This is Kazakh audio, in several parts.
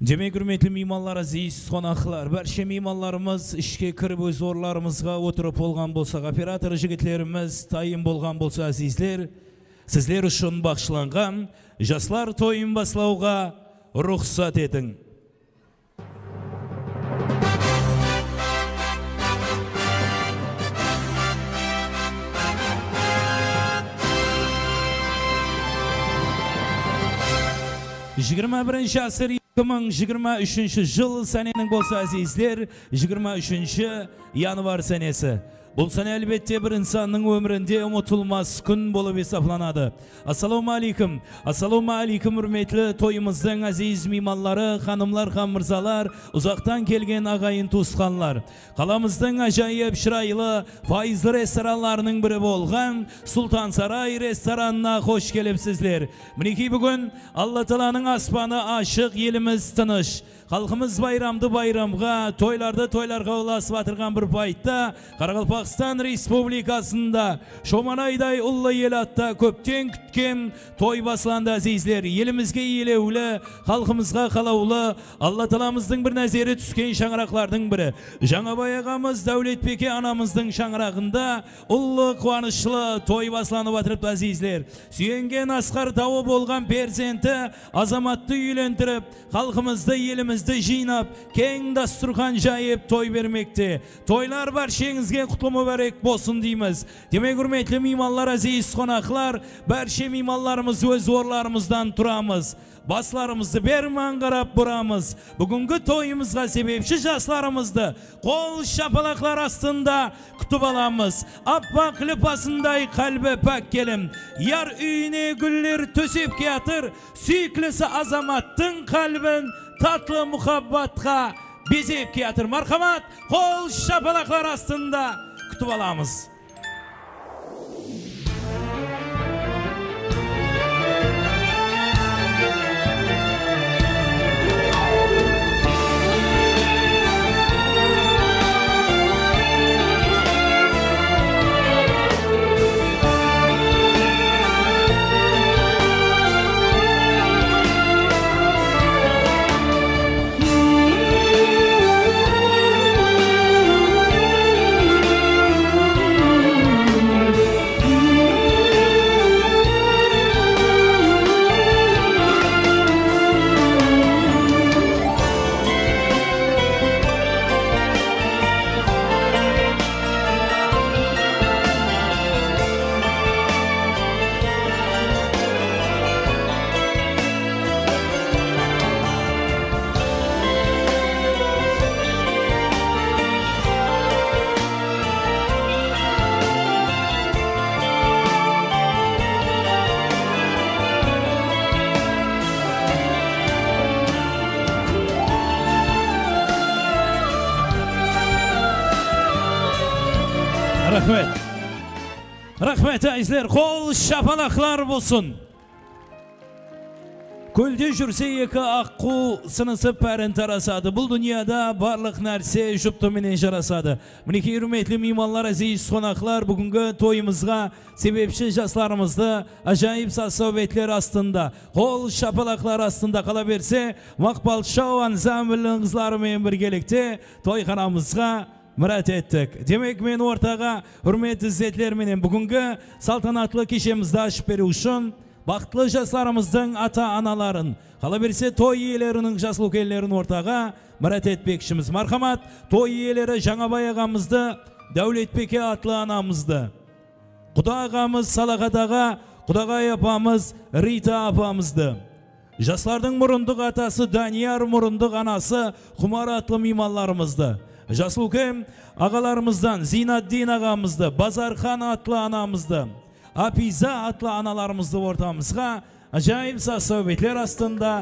демек құрметті меймандар азиз қонақлар барша меймандарымыз ішке кіріп өз орындарымызға отырып болған болсақ оператор жігітлеріміз тайын болған болса азизлер сіздер үшін бақшыланған жастар тойын баслауға рұқсат етің жиырма бірінші екі мың жиырма үшінші жыл сәненің болса жиырма үшінші январь сәнесі бұл сәне әлбетте бір инсанның өмірінде ұмытылмас күн болып есептелінеді ассалаумағалейкум ассалаумағалейкум құрметті тойымыздың азиз мейманлары ханымлар хан мырзалар ұзақтан келген ағайын туысқанлар. Қаламыздың ажайып шырайлы файызды ресторанларының бірі болған сұлтан сарай ресторанына қош келіпсіздер. Мінекей бүгін алла тағаланың аспаны ашық еліміз тыныш. Халқымыз байрамды байрамға тойларды тойларға ұласып жатырған бір пайтта қарақалпақстан республикасында шоманайдай ұлы ел атта көптен күткен той басланды азизлер елімізге елеулі халқымызға қалаулы алла тағаламыздың бір нәзері түскен шаңырақлардың бірі. Жаңабай ағамыз дәулетбеке анамыздың шаңырағында ұлы қуанышлы той басланып жатырыпты азизлер сүйенген асқар тауы болған перзенті азаматты үйлендіріп халқымызды елімізді жинап кең дастұрхан жайып той бермекте тойлар баршаңызге құтлы мүбәрек болсын дейміз демек құрметті меймандар азиз қонақлар барша меймандарымыз өз орларымыздан тұрамыз басларымызды берман қарап бұрамыз бүгінгі тойымызға себепші жастарымызды қол шапалақлар астында күтіп аламыз аппақ липасындай қалбі пәк келім яр үйіне гүллер төсеп келатыр сүйіклісі азаматтың қалбін татлы мұхаббатқа безеп келатыр мархамат қол шапалақлар астында күтіп аламыз рахмет рахмет әйзлер қол шапалақлар болсын көлде жүрсе екі аққу сынысып бәрін тарасады бұл дүнияда барлық нәрсе жұптыменен жарасады мінекей құрметті меймандар әзиз қонақлар бүгінгі тойымызға себепші жастарымызды ажайып сасауетлер астында қол шапалақлар астында қала берсе мақпал шоу ансамблінің қызларымен біргелікте тойханамызға мұрат еттік. Демек мен ортаға құрметті іззетлерменен бүгінгі салтанатлы кешемізді ашып беру үшін бақытлы жастарымыздың ата аналарын қала берсе той иелерінің жасыл үлкендерін ортаға мұрат етпекшіміз. Мархамат той иелері жаңабай ағамызды дәулетбеке атлы анамызды құда ағамыз салахат аға құдағай апамыз рита апамызды жастардың мұрындық атасы данияр мұрындық анасы құмар атлы меймандарымызды жасыл ағаларымыздан зинаддин ағамызды базархан атлы анамызды апиза атлы аналарымызды ортамызға ажайып сасауетлер астында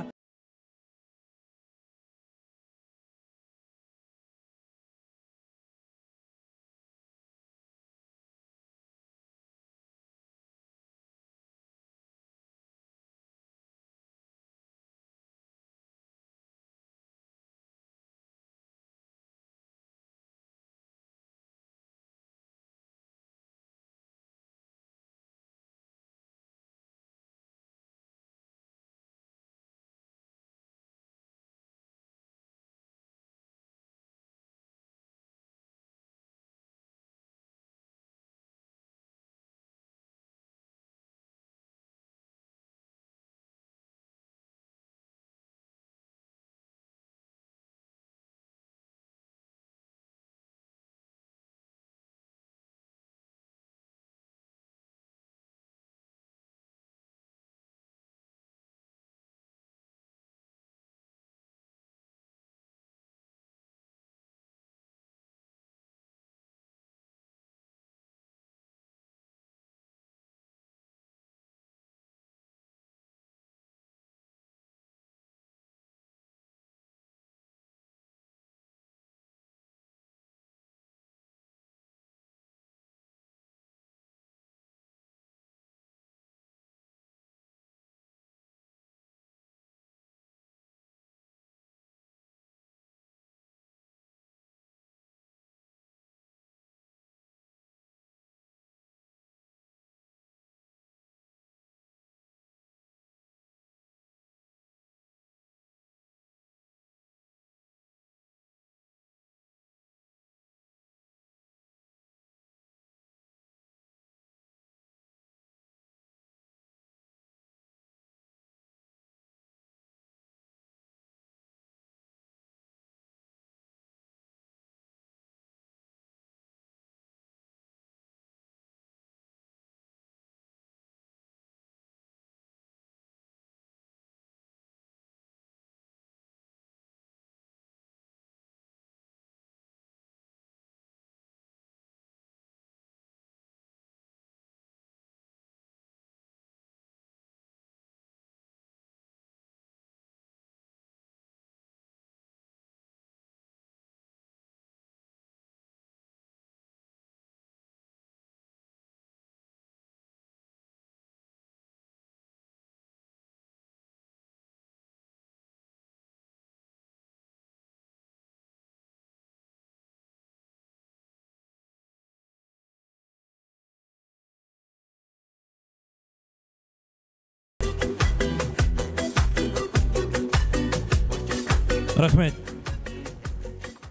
рахмет.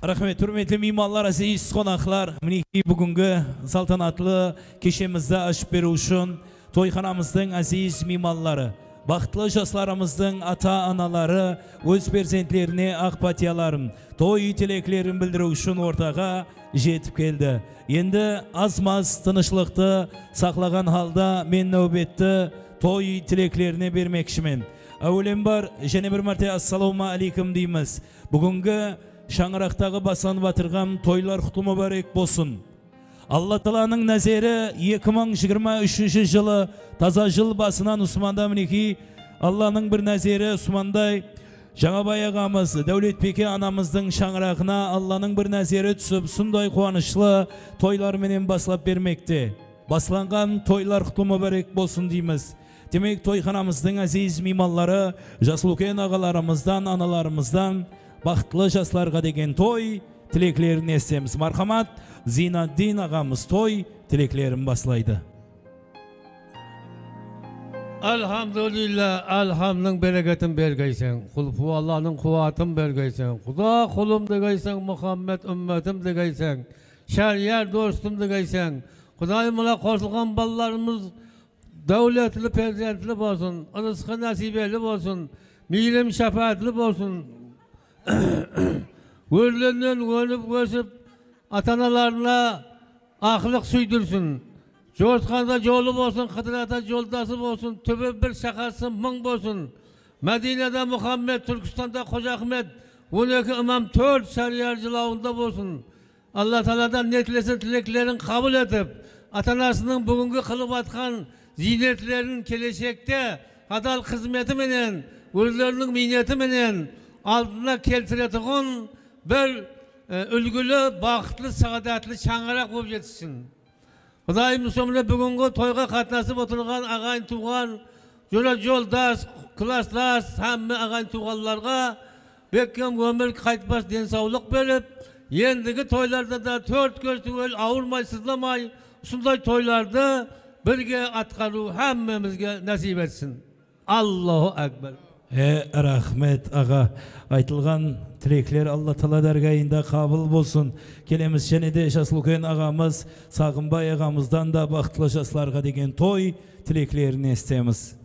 Рахмет. Құрметті меймандар азиз қонақлар мінекей бүгінгі салтанатты кешемізді ашып беру үшін тойханамыздың азиз мейманлары бақытлы жастарымыздың ата аналары өз перзентлеріне ақ патияларын той тілеклерін білдіру үшін ортаға жетіп келді. Енді аз маз тынышлықты сақлаған халда мен нәубетті той тілеклеріне бермекшімін. Әуелен бар және бір мәрте ассалауму алейкум дейміз. Бүгінгі шаңырақтағы басанып батырған тойлар құтлы мүбәрек болсын. Алла тағаланың нәзері 2023 жылы таза жыл басынан ұсманда мінекей алланың бір нәзері ұсмандай жаңабай ағамыз дәулетбеке анамыздың шаңырағына алланың бір нәзері түсіп сондай қуанышлы тойларменен баслап бермекте. Басланған тойлар құтлы мүбәрек болсын дейміз. Демек тойханамыздың әзиз мейманлары жасылөкен ағаларымыздан аналарымыздан бақытлы жастарға деген той тілеклерін естеміз мархамат зинаддин ағамыз той тілеклерін баслайды Elhamdülillah, elhamdın bereketini bergeysen, kulfu Allah'ın kuvvetini bergeysen, Kuda kulum degeysen, Muhammed ümmetim degeysen, şeryer dostum degeysen, Kudayımla koşulgan ballarımız devletli prezidentli bolsun, rızkı nasibeli bolsun, milim şefaatli bolsun. Öğründen ölüp göçüp atanalarına ahlık süydürsün. Jortkanda yolu bolsun, Kıdırata yoldası bolsun, tübü bir şakası mın bolsun. Medine'de Muhammed, Türkistan'da Koca Ahmet, 12 imam 4 şeriyar cilavında bolsun. Allah Teala'dan netlesin tileklerin kabul edip, atanasının bugünkü kılıp atkan ziynetlerinin keleşekte hadal hizmeti menen, özlerinin minneti menen aldına keltiretiğin bir e, ülgülü, baxtlı, saadatlı, şangara kovup yetişsin. Hıdayım Müslümanlar bugünkü toyga katnasıp oturgan ağayn tuğan, yola yoldaş, klasdaş, hamma ağayn tuğanlarga bekkem gömür kaytbaş densavlık berip, yendigi toylarda da tört göz tüvel, avurmay, sızlamay, usunday toylarda birga atqaruv hammamizga nasib etsin. Allohu akbar. Е, рахмет аға айтылған тілеклер алла тағала дәргайында қабыл болсын келеміз және де жасылкен ағамыз сағынбай ағамыздан да бақытлы жастарға деген той тілеклерін естеміз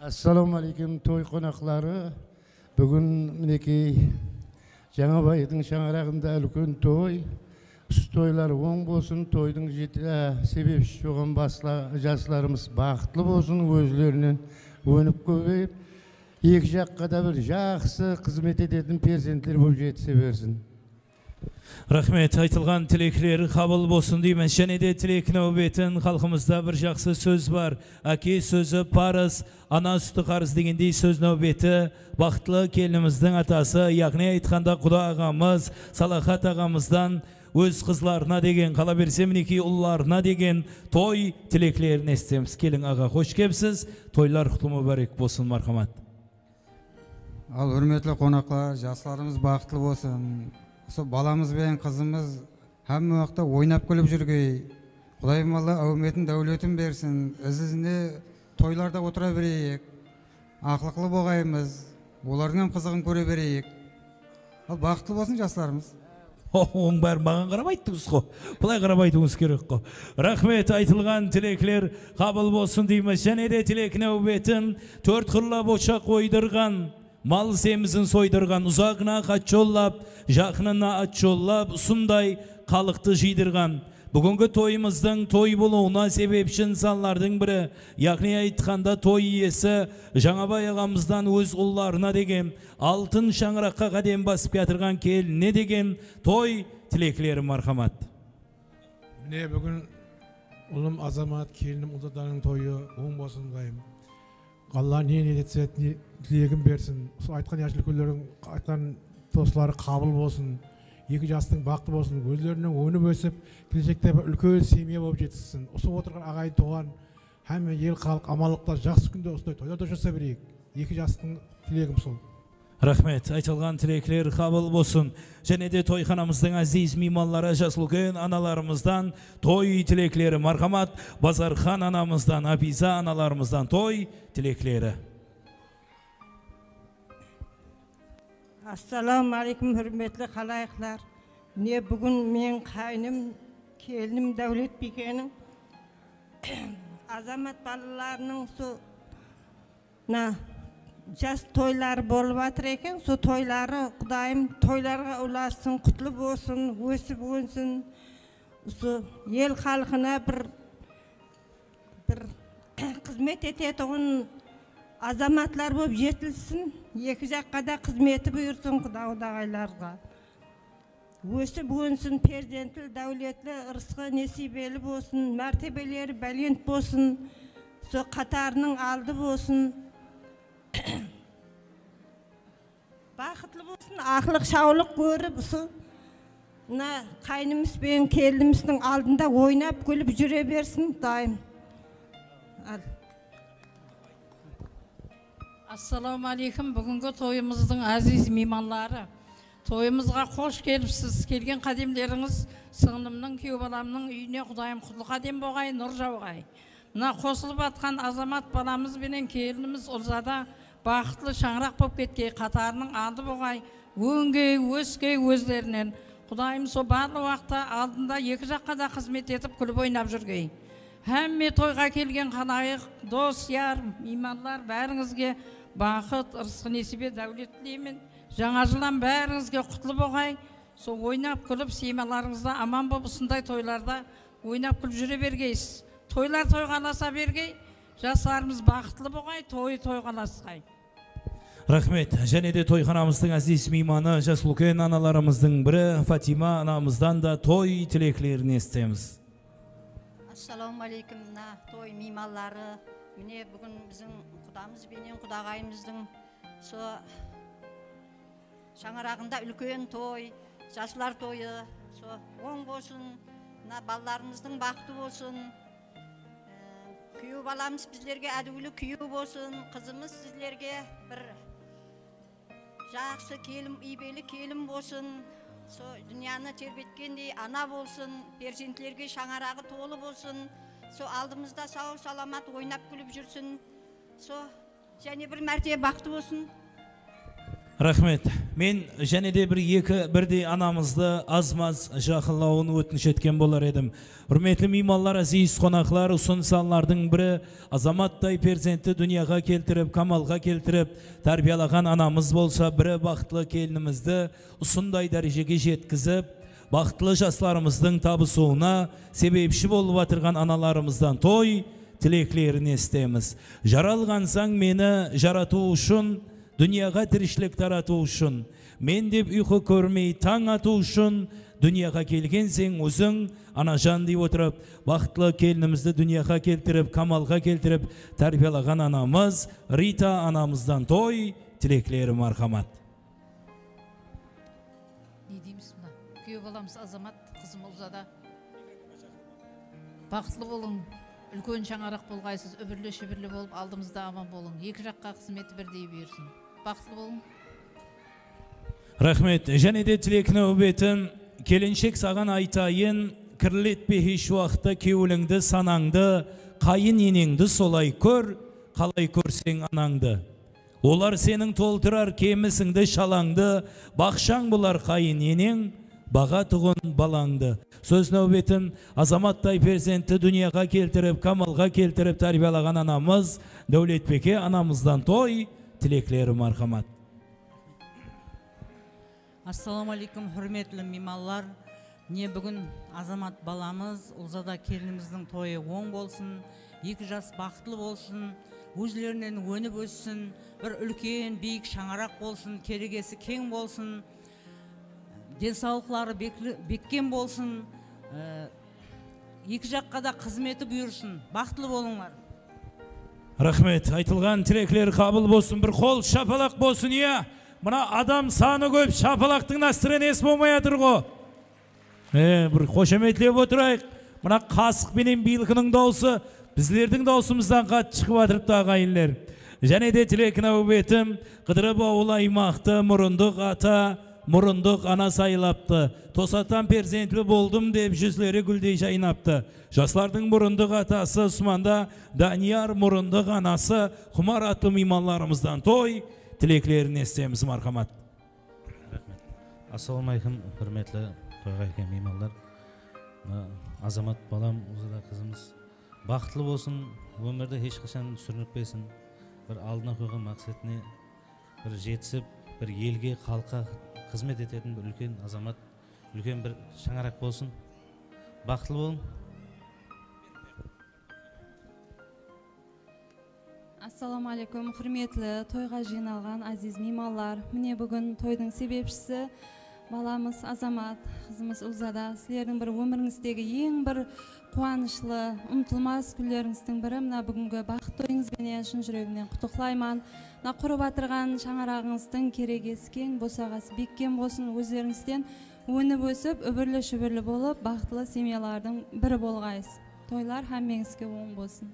ассалаумағалейкум той қонақтары бүгін мінекей жаңабайдың шаңырағында үлкен той үш тойлар оң болсын тойдың жеті ә, себепші болған жастарымыз бақытлы болсын өзлерінен өніп көбейіп екі жаққа да бір жақсы қызмет ететін перзенттер болып жетісе берсін рахмет айтылған тілеклер қабыл болсын дейміз және де тілек нәубетін халқымызда бір жақсы сөз бар әке сөзі парыз ана сүті қарыз дегендей сөз нәубеті бақытлы келініміздің атасы яғни айтқанда құда ағамыз салахат ағамыздан өз қызларына деген қала берсе мінекей ұлларына деген той тілеклерін естеміз келің аға қош келіпсіз. Тойлар құтлы мүбәрек болсын мархамат. Ал үрметлі қонақлар жастарымыз бақытлы болсын. Осы баламыз бен қызымыз hamma уақытта ойнап күліп жүргей. Құдайым алла әуметін дәулетін берсін. Із тойларда отыра берейік. Ақылықлы болғаймыз олардың қызығын көре берейік. Ал бақытты болсын жастарымыз. Оның бәрін маған қарап айттыңыз ғой былай қарап айтуыңыз керек қой. Рахмет айтылған тілеклер қабыл болсын дейміз. Және де тілек нәубетін төрт қырлап ошақ ойдырған мал семізін сойдырған ұзағына хат жоллап жақынына ат жоллап ұсындай халықты жидырған. Бүгінгі тойымыздың той болуына себепші нысанлардың бірі яғни айтқанда той иесі жаңабай ағамыздан өз ұлларына деген алтын шаңыраққа қадем басып келтірген келініне деген той тілеклері мархамат міне бүгін ұлым азамат келінім ұлдадарының тойы оң болсын құдайым алла не ниет тілегін берсін сол айтқан айтқан тосылары қабыл болсын екі жастың бақытты болсын өздерінің өніп өсіп келешекте үлкен семья болып жеткізсін осы отырған ағайын туған һәм ел халық аманлықта жақсы күнде осындай тойларда жаса берейік. Екі жастың тілегім сол. Рахмет. Айтылған тілеклер қабыл болсын. Және де тойханамыздың әзиз мейманлары жас үлкен аналарымыздан той тілеклері мархамат базархан анамыздан апиза аналарымыздан той тілеклері ассалаумағалейкум құрметті халайықтар міне бүгін мен қайным келінім дәулет бикенің азамат балаларының со мына жас тойлары болып жатыр екен сол тойлары құдайым тойларға ұлассын құтлы болсын өсіп өнсін осы ел халқына бір бір қызмет ететұғын азаматлар болып жетілсін екі жаққа да қызметі бұйырсын құда құдағайларға өсіп өнсін перзентлі дәулетлі ырысқы несібелі болсын мәртебелері бәлент болсын сол қатарының алды болсын. Бақытлы болсын ақылық шаулық көріп осы мына қайнымыз бен келініміздің алдында ойнап күліп жүре берсін дайым ассалаумағалейкум бүгінгі тойымыздың әзиз мейманлары. Тойымызға қош келіпсіз. Келген қадемдеріңіз сіңлімнің күйеу баламның үйіне құдайым құтлы қадем болғай нұр жауғай. Мына қосылып жатқан азамат баламыз бенен келініміз ұлзада бақытлы шаңырақ болып кеткей қатарының алды болғай өңгей өскей өздерінен. Құдайым сол барлық уақытта алдында екі жаққа да қызмет етіп күліп ойнап жүргей. Әмме тойға келген қалайық, дос, яр, мейманлар бәріңізге бақыт, ырысқы несібе дәулет тілеймін. Жаңа жылдан бәріңізге құтлы болғай. Сол ойнап күліп, семьяларыңызда аман болып осындай тойларда ойнап күліп жүре бергейсіз. Тойлар тойғаласа бергей, жастарымыз бақытлы болғай, той тойғаласқай. рахмет және де тойханамыздың әзиз мейманы жас үлкен аналарымыздың бірі фатима анамыздан да той тілеклерін естіміз ассалаумағалейкум мына той мейманлары міне бүгін біздің құдамыз бенен құдағайымыздың со шаңырағында үлкен той жасылар тойы со оң болсын мына балаларымыздың бақыты болсын. Ә, күйеу баламыз біздерге әдеулі күйеу болсын қызымыз сіздерге бір жақсы келім ибелі келін болсын. Со дүнияны тербеткендей ана болсын перзентлерге шаңырағы толы болсын. Со алдымызда сау саламат ойнап күліп жүрсін. Со және бір мәртебе бақыты болсын. Рахмет. Мен және де бір екі бірдей анамызды аз маз жақынлауын өтініш еткен болар едім. Құрметті меймандар әзиз қонақлар ұсын салалардың бірі азаматтай перзентті дүнияға келтіріп камалға келтіріп тәрбиелаған анамыз болса бірі бақытлы келінімізді ұсындай дәрежеге жеткізіп бақытлы жастарымыздың табысуына себепші болып жатырған аналарымыздан той тілеклерін естеміз жаралғансаң мені жарату үшін дүнияға тіршілік тарату үшін мен деп ұйқы көрмей таң ату үшін дүнияға келгенсең өзің анажан дей отырып бақытлы келінімізді дүнияға келтіріп камалға келтіріп тәрбиелаған анамыз рита анамыздан той тілеклері мархамат не дейміз мына? Күйеу баламыз азамат қызым ұлзада бақытлы болың. Үлкен шаңырақ болғайсыз үбірлі шүбірлі болып алдымызда аман болың. Екі жаққа қызметі бірдей бұйырсын бақытлы болың. Рахмет. Және де тілек нәубетін келіншек саған айтайын. Кірлетпе еш уақытта кеуіліңді санаңды қайын енеңді солай көр қалай көрсең анаңды. Олар сенің толтырар кемісіңді шалаңды бақшаң бұлар қайын енең баға тұғын балаңды сөз нәубетін азаматтай перзентті дүнияға келтіріп камалға келтіріп тәрбиелаған анамыз дәулетбеке анамыздан той. Тілеклері мархамат ассалаумағалейкум құрметті меймандар міне бүгін азамат баламыз ұлзада келініміздің тойы оң болсын екі жас бақытлы болсын өзлерінен өніп өссін бір үлкен биік шаңырақ болсын керегесі кең болсын. Денсаулықтары беккен болсын ә, екі жаққа да қызметі бұйырсын. Бақытлы болыңдар рахмет. Айтылған тілеклер қабыл болсын бір қол шапалақ болсын иә. Мына адам саны көп шапалақтың настроениесі болмай жатыр ғой? Бір қошеметлеп отырайық. Мына қасық пенен билкінің дауысы біздердің даусымыздан қатты шығып жатырыпты ағайындар және де тілек нәубетім қыдырып ауыл аймақты мұрындық ата. Мұрындық ана сайлапты. Тосаттан перзентлі болдым деп жүзлері гүлдей жайнапты. Жастардың мұрындық атасы ұсманда данияр мұрындық анасы құмар атты мейманларымыздан той тілеклерін естеміз мархамат. Ассалаумағалейкум құрметті тойғайке меймандар. Мына азамат балам ұзада қызымыз. Бақытлы болсын өмірде ешқашан сүрініппесін бір алдына қойған мақсатіне бір жетісіп бір елге халыққа қызмет ететін бір үлкен азамат үлкен бір шаңырақ болсын. Бақытлы болың. Ассалаумағалейкум құрметті тойға жиналған азиз меймандар міне бүгін тойдың себепшісі баламыз азамат қызымыз ұлзада. Сіздердің бір өміріңіздегі ең бір қуанышлы ұмытылмас күндеріңіздің бірі. Мына бүгінгі бақыт тойыңызбенен шын жүрегімнен құттықтаймын. Мына құрып жатырған шаңырағыңыздың керегесі кең босағасы беккен болсын өздеріңізден өніп өсіп үбірлі шүбірлі болып бақытлы семьялардың бірі болғайсыз тойлар һәммеңізге оң болсын.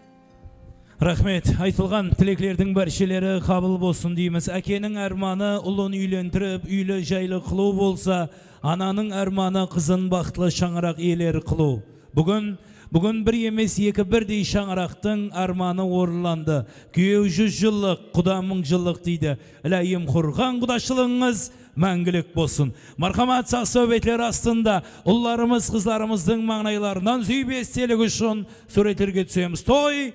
Рахмет. Айтылған тілеклердің баршелері қабыл болсын дейміз. Әкенің арманы ұлын үйлендіріп үйлі жайлы қылу болса ананың арманы қызын бақытлы шаңырақ иелері қылу. Бүгін бүгін бір емес екі бірдей шаңырақтың арманы орынланды күйеу жүз жыллық құда мың жыллық дейді іләйім құрған құдашылығыңыз мәңгілік болсын мархамат сақ сәубетлер астында ұлларымыз қызларымыздың маңайларынан сүйіп естелік үшін суреттерге түсеміз той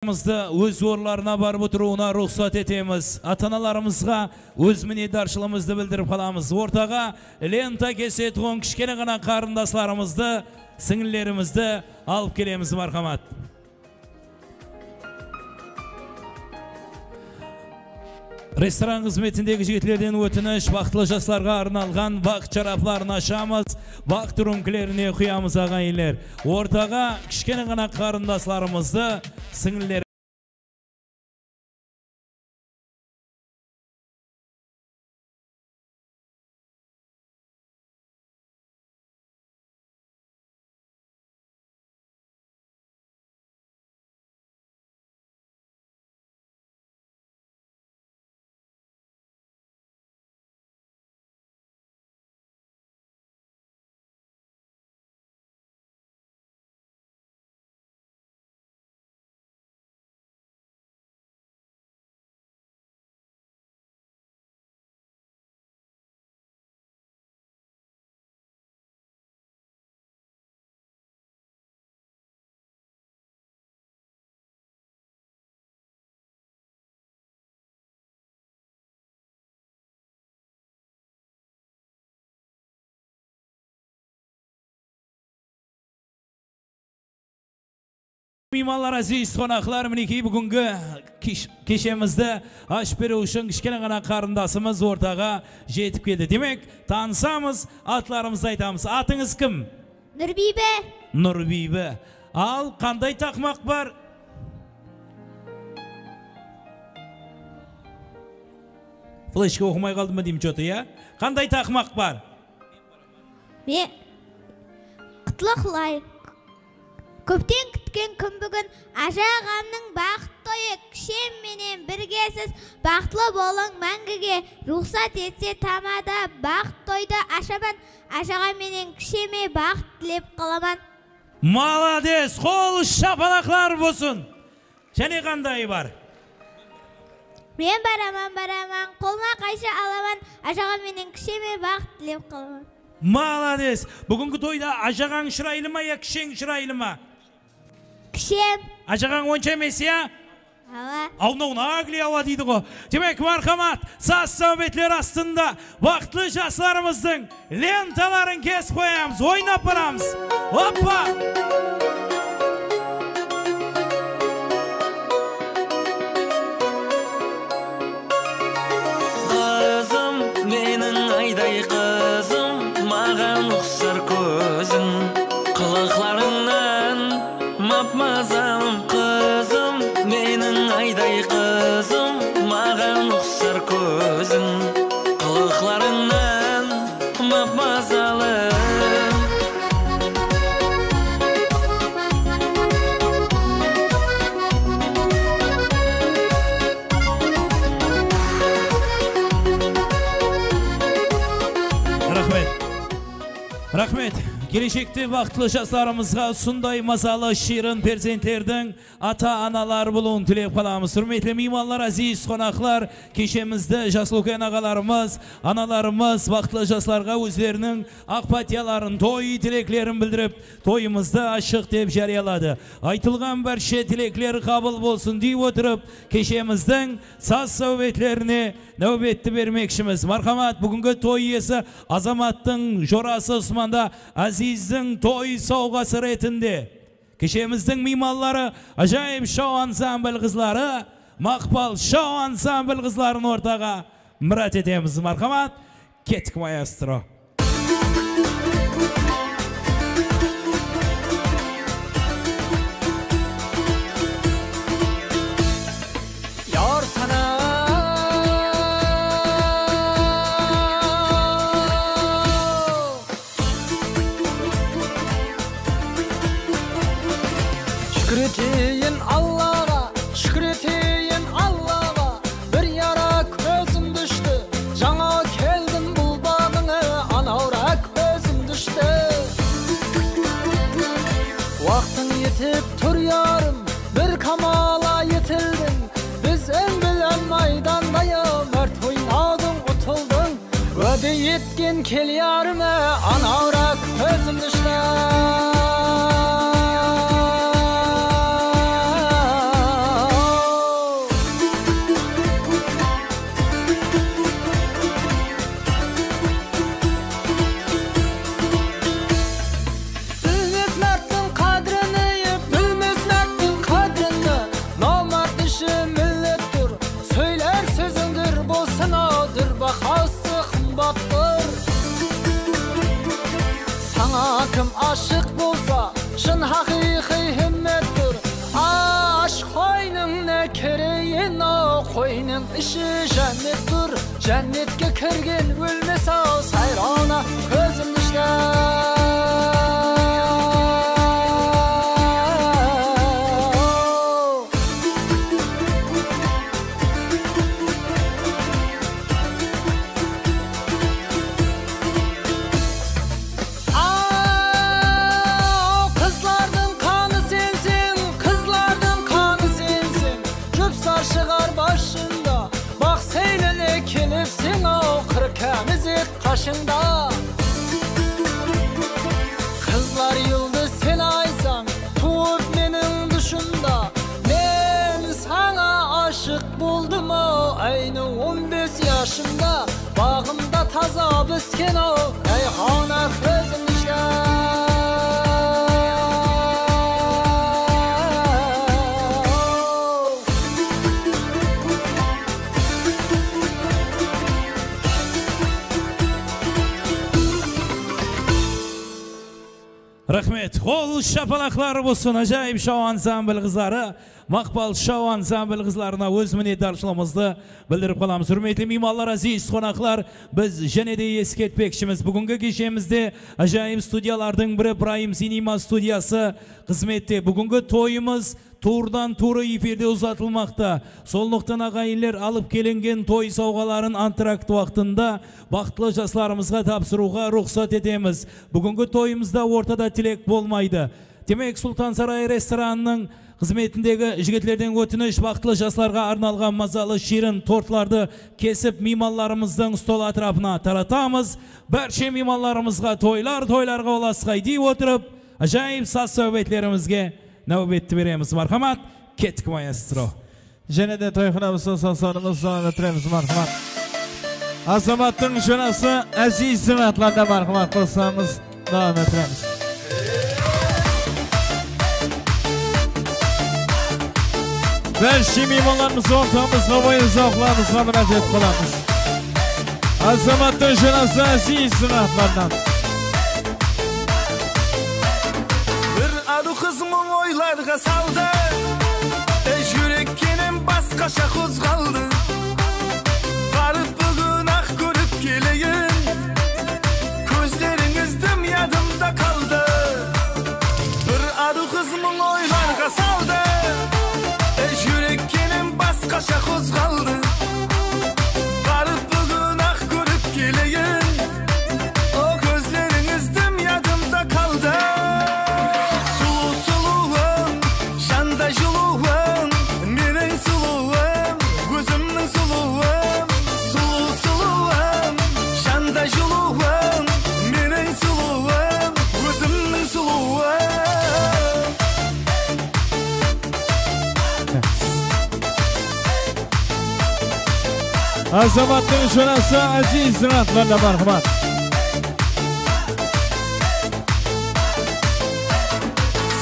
өз орларына барып отыруына рұқсат етеміз. Ата-аналарымызға өз мінедаршылығымызды білдіріп қаламыз. Ортаға лента кесе тұғын кішкене ғана қарындасларымызды, сіңілерімізді алып келеміз мархамат. Ресторан қызметіндегі жігітлерден өтініш бақытлы жастарға арналған бақыт шарапларын ашамыз, бақыт рөмкілеріне құямыз ағайынлер. Ортаға кішкене ғана қарындасларымызды, сіңілер Мейманлар әзиз қонақлар мінекей бүгінгі кеш- кешемізді аш беру үшін кішкене ғана қарындасымыз ортаға жетіп келді. Демек, танысамыз, атларымызды айтамыз. Атыңыз кім? Нұрбибі Нұрбибі. Ал қандай тақмақ бар? Флешка оқымай қалды ма деймін что-то, иә? Қандай тақмақ бар? мен құтлықлай көптен күткен күн бүгін ажа ағамның бақыт тойы кішем менен біргесіз бақытлы болың мәңгіге рұқсат етсе тамада бақыт тойды ашаман ажаға менен кішеме бақыт тілеп қаламан Маладес, қол шапалақлар болсын. Және қандай бар? мен бараман бараман қолыма қайшы аламан ажаға менен кішеме бақыт тілеп қаламан Маладес. Бүгінгі тойда ажағаң шырайлы ма, я кішең шырайлы ма? Кішем Ажағаң онша емес, я? ала Аунау нағли ауа дейді ғой. Демек, мархамат, сас сәубетлер астында бақытлы жастарымыздың ленталарын кесіп қоямыз, ойнап барамыз. Оппа! Рахмет. Келешекте бақытлы жастарымызға сондай мазалы ширын перзенттердің ата-аналар болуын тілеп қаламыз. Құрметті меймандар, әзиз қонақлар, кешемізді жас үлкен ағаларымыз, аналарымыз бақытлы жастарға өздерінің ақ патияларын, той тілеклерін білдіріп, тойымызды ашық деп жариялады. Айтылған барша тілеклер қабыл болсын дей отырып, кешеміздің саз нәубетті бермекшіміз. Мархамат, бүгінгі той иесі Азаматтың жорасы Усманда Азиздің той сауғасы ретінде. Кешеміздің мейманлары ажайып шоу ансамбль қызлары, мақпал шоу ансамбль қызларын ортаға мұрат етеміз. Мархамат, кеттік маэстро. Yarım Bir kamala yetildin. Biz en bilen maydandayım Mert oynadın utuldun Öde yetkin kel yarime Anavra közüm o Koynun işi cennettir Cennetke kirgin ölmese o Sayrana кино райхона хрезмиша rahmat. Qo'l shapaloqlari bo'lsin ajoyib shou ansambl qizlari. Мақпал шоу ансамбль қызларына өз мінетаршылығымызды білдіріп қаламыз. Үрметлі меймандар, азиз қонақлар, біз және де ескертпекшіміз. Бүгінгі кешемізде ажайып студиялардың бірі Прайм Синема студиясы қызметте. Бүгінгі тойымыз турдан туры эфирде ұзатылмақта. Солнықтан ағайынлер алып келінген той сауғаларын антракт уақытында бақытлы жастарымызға тапсыруға рұқсат етеміз. Бүгінгі тойымызда ортада тілек болмайды. Демек Сұлтан Сарай ресторанының қызметіндегі жігітлерден өтініш бақытлы жастарға арналған мазалы ширин тортларды кесіп мейманларымыздың стол атрапына таратамыз. Бәрше мейманларымызға тойлар тойларға оласқай дей отырып, ажайып саз сөйбетлерімізге нәубетті береміз. Мархамат, кеттік маэстро. Және де тойханамыздың сансанымыз соңын өтіреміз мархамат. Азаматтың жөнасы Әзиз Зіматларда мархамат қылсамыз давам өтіреміз. Бәрші мейманларымыз ортамызға бойынша оқыларымызға мінәжет қыламыз. Азаматтың жөнасы Әзиз Зіматлардан. Bir adı kızımın oylarga saldı E yürekkenim başkaşa kozgaldı Paşa koz kaldı azamatning jo'rasi aziz zinoatlarla marhamat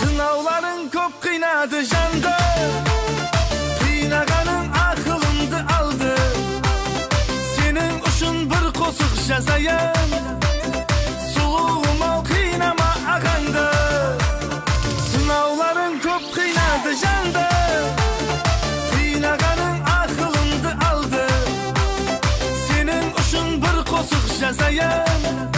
sinovlaring ko'p qiynadi janda qiynaganing aqlimni oldi sening uchun bir qo'siq jazayam 三三眼。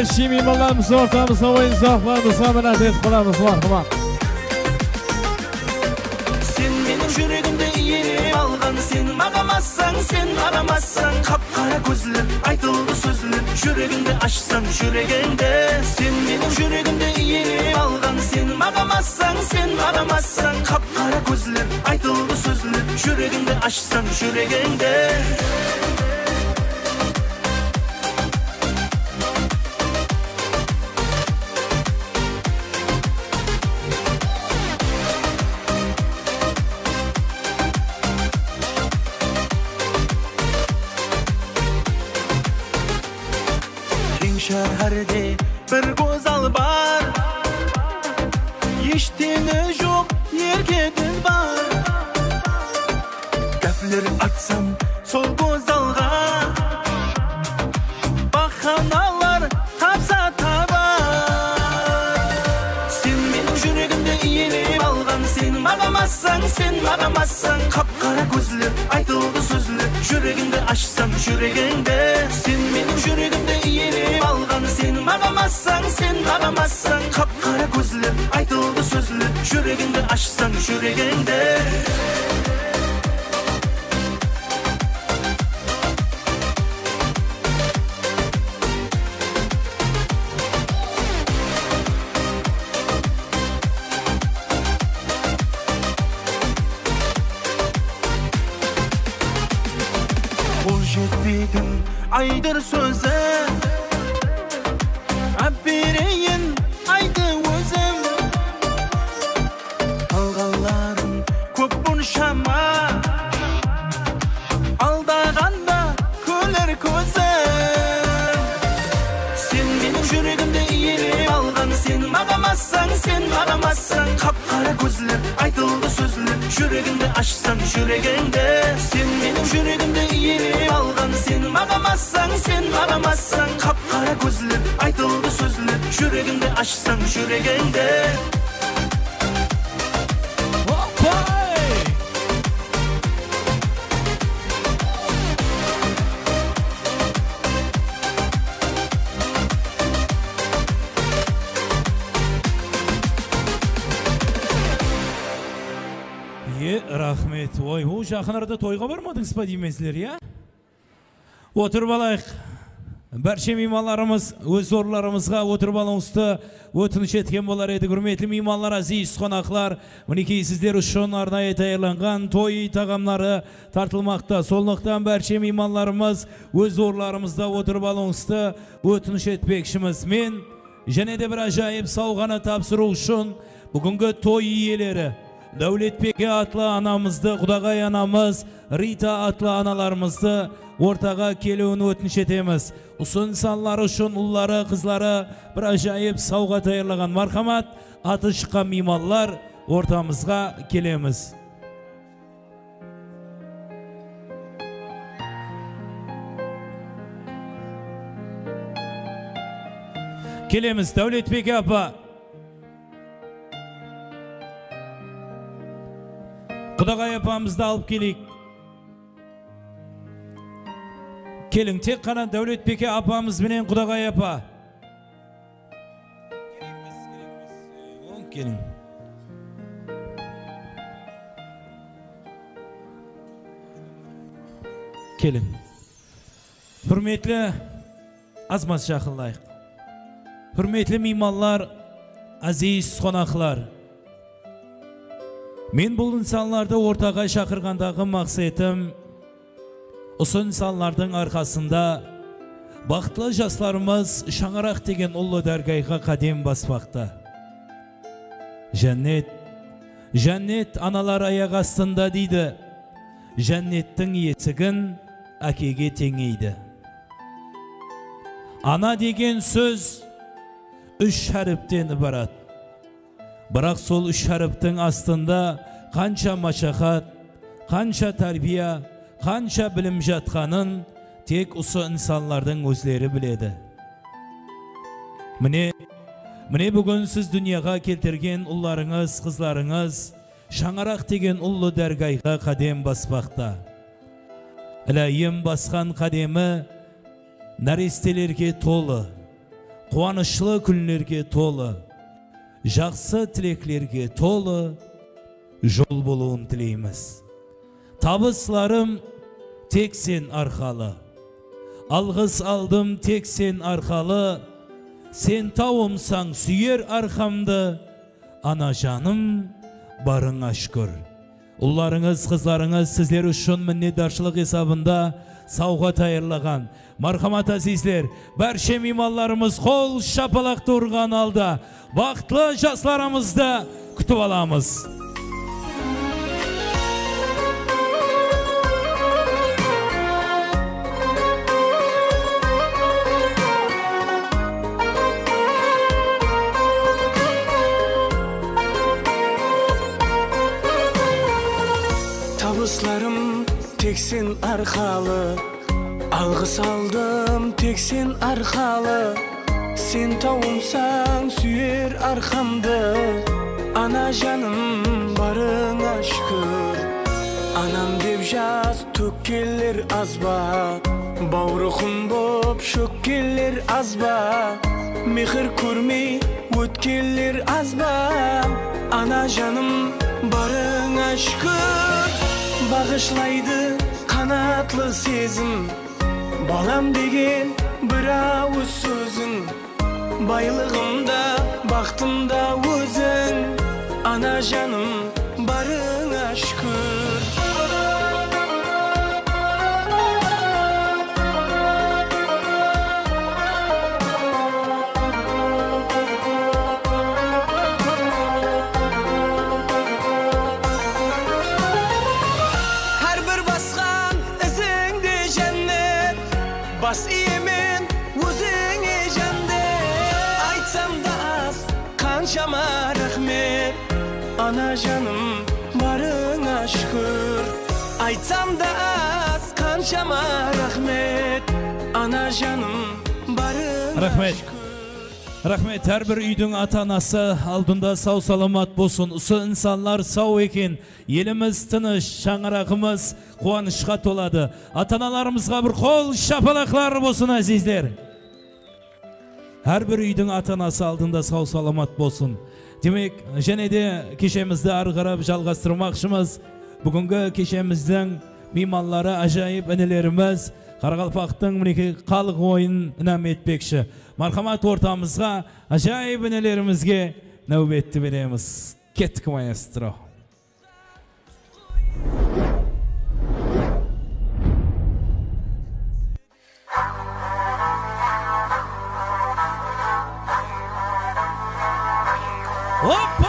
Mimarlarımız ortamızda oyun saflarımızda minnet et kulağımız var. Kumar. сен менің жүрегімді иелеп алған сен мағамасаң сен арамасаң қап қара көзлі айтылды сөзлі жүрегіңді ашсаң жүрегіңді сен менің жүрегімді иелеп алған сен мағамасаң сен арамасаң қап қара көзлі айтылды сөзлі жүрегіңді ашсаң жүрегіңді шәһәрде бір көзал бар ештеңе жоқ еркегүл бар гәплер айтсам сол көзалға баханалар тапса табар сен менің жүрегімді иелеп алған сен мағамасаң сен мағамасаң қап қара көзлі айтылды сөзлі жүрегіңді ашсам жүрегіңді алған сен мағамасаң қап қара көзлі айтылды сөзлі жүрегіңді ашсаң жүрегіңді бармадыңыз ба деймесіздер, иә? Отырып алайық. Barcha mehmonlarimiz o'z o'rnlarimizga o'tirib olingizdi. O'tinish etgan bo'lar edi. Hurmatli mehmonlar, aziz qonaqlar, miniki sizlar uchun arnaya tayyorlangan to'y tag'amlari tartilmoqda. So'lliqdan barcha mehmonlarimiz o'z o'rnlarimizda o'tirib olingizdi. O'tinish etmoqchimiz. Men yana bir ajoyib sovg'ani topshiruv uchun bugungi to'y iyeleri Davletbek atlı anamızdı, Qudagay anamız, Rita atlı analarımızdı. Ortaga keluvini o'tinish etamiz. Usun insanlar uchun ullari, qizlari bir ajoyib sovg'a tayyorlagan. Marhamat, ati chiqqan mehmonlar o'rtamizga kelamiz. Kelamiz Davletbek apa. Qudagay apamızды alып kelik. Келin tek qana Davletbek apamız bilen Qudagay apa. Kelin. Kelin. Hürmetli azmat şahıllayıq. Hürmetli mehmonlar, aziz qonaqlar. Men бұл insanlarda ортаға шақырғандағы мақсатым осы insanların арқасында бақытлы жастарымыз шаңырақ деген ұлы дәргайға қадем баспақта. Жәннет, жәннет аналар аяқ астында дейді. Жәннеттің есігін әкеге теңейді. Ана деген сөз үш әріптен ібарат. Бірақ сол үш әріптің астында қанша машақат, қанша тәрбия, қанша білім жатқанын тек осы инсанлардың өзлері біледі. Міне, міне бүгін сіз дүнияға келтірген ұлларыңыз, қызларыңыз шаңарақ деген ұлы дәргайға қадем баспақта. Ілайым басқан қадемі нәрестелерге толы, қуанышлы күнлерге толы, жақсы тілеклерге толы жол болуын тілейміз. Табысларым тек сен арқалы. Алғыс алдым тек сен арқалы. Сен тауымсаң сүйер арқамды. Ана жаным барың ашкүр. Ұлларыңыз, қызларыңыз сіздер үшін міннетаршылық есабында сауға тайырлаған. Мархамат азизлер, барша мейманларымыз қол шапалақты ұрған алда. Бақытлы жастарымызды күтіп аламыз. Табысларым тек сен арқалы Алғыс алдым тек сен арқалы Сен тауымсаң сүйер арқамды Ана жаным барыңа шүкір Анам деп жаз төккелер аз ба Бауырықым боп шөккелер аз ба Мехір көрмей өткелер аз ба Ана жаным барыңа шүкір Бағышлайды қанатлы сезім Балам деген бір ауыз сөзің Байлығымда, бақытымда өзің. Ана жаным Ана жаным барыңа шүкір Айтсам да аз қаншама рахмет Ана жаным барыңа Рахмет. Рахмет, әрбір үйдің ата-анасы алдында сау саламат болсын. Осы инсанлар сау екен. Еліміз тыныш, шаңырағымыз қуанышқа толады. Ата-аналарымызға бір қол шапалақлар болсын, әзіздер. Әрбір үйдің ата-анасы алдында сау саламат болсын. Демек, және де кешемізді ары жалғастырмақшымыз. Бүгінгі кешеміздің мейманлары ажайып інілеріміз Қарақалпақтың мінекей халық ойынын інәм етпекші. Мархамат ортамызға ажайып інелерімізге нәубетті береміз. Кеттік маэстро. Опа!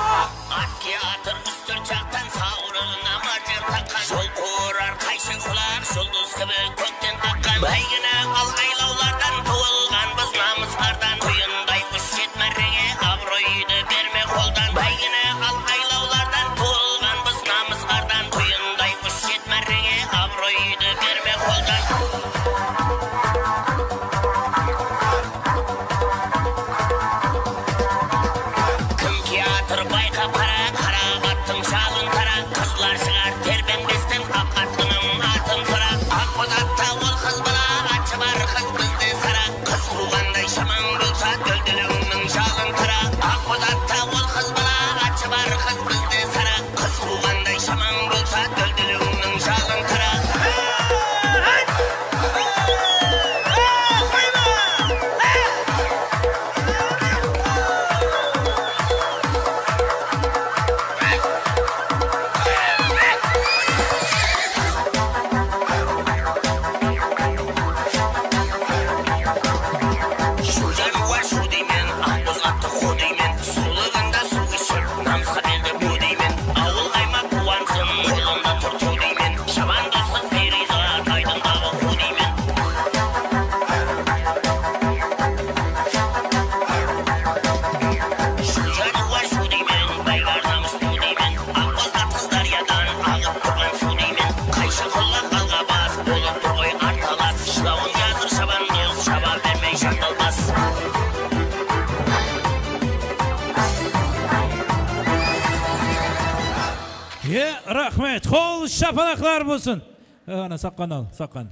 Шапалақлар болсын. Ана саққан ал, саққан.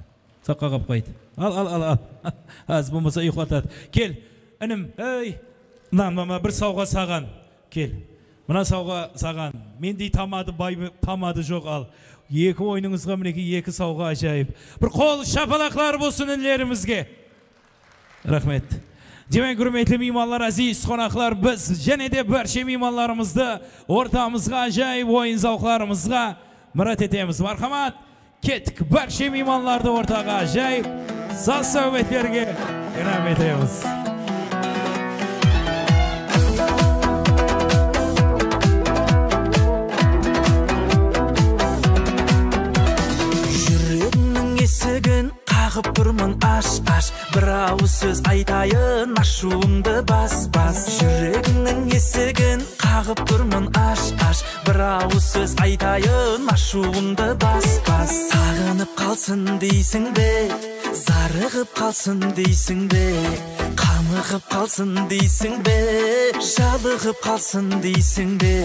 Саққа қап қойды. Ал, ал, ал, ал. Аз болмаса ұйықтатады. Кел, інім, ей, мына мама бір сауға саған. Кел. Мына сауға саған. Мендей тамады, бай тамады жоқ ал. Екі ойыныңызға мінекей екі сауға ажайып. Бір қол шапалақлар болсын інілерімізге. Рахмет. Демек құрметті меймандар, әзиз қонақлар, біз және де барша меймандарымызды ортамызға жайып ойын зауқларымызға мұрат етеміз. Мархамат, кеттік барша мейманларды ортаға жайып, саз сәубеттерге інәм етеміз. есігін қағып тұрмын аш аш бір ауыз сөз айтайын ашуымды бас бас. Жүрегімнің есігін қағып тұрмын аш аш бір ауыз сөз айтайын ашуымды бас бас. Сағынып қалсын дейсің бе? Зарығып қалсын дейсің бе? Қамығып қалсын дейсің бе? Жалығып қалсын дейсің бе?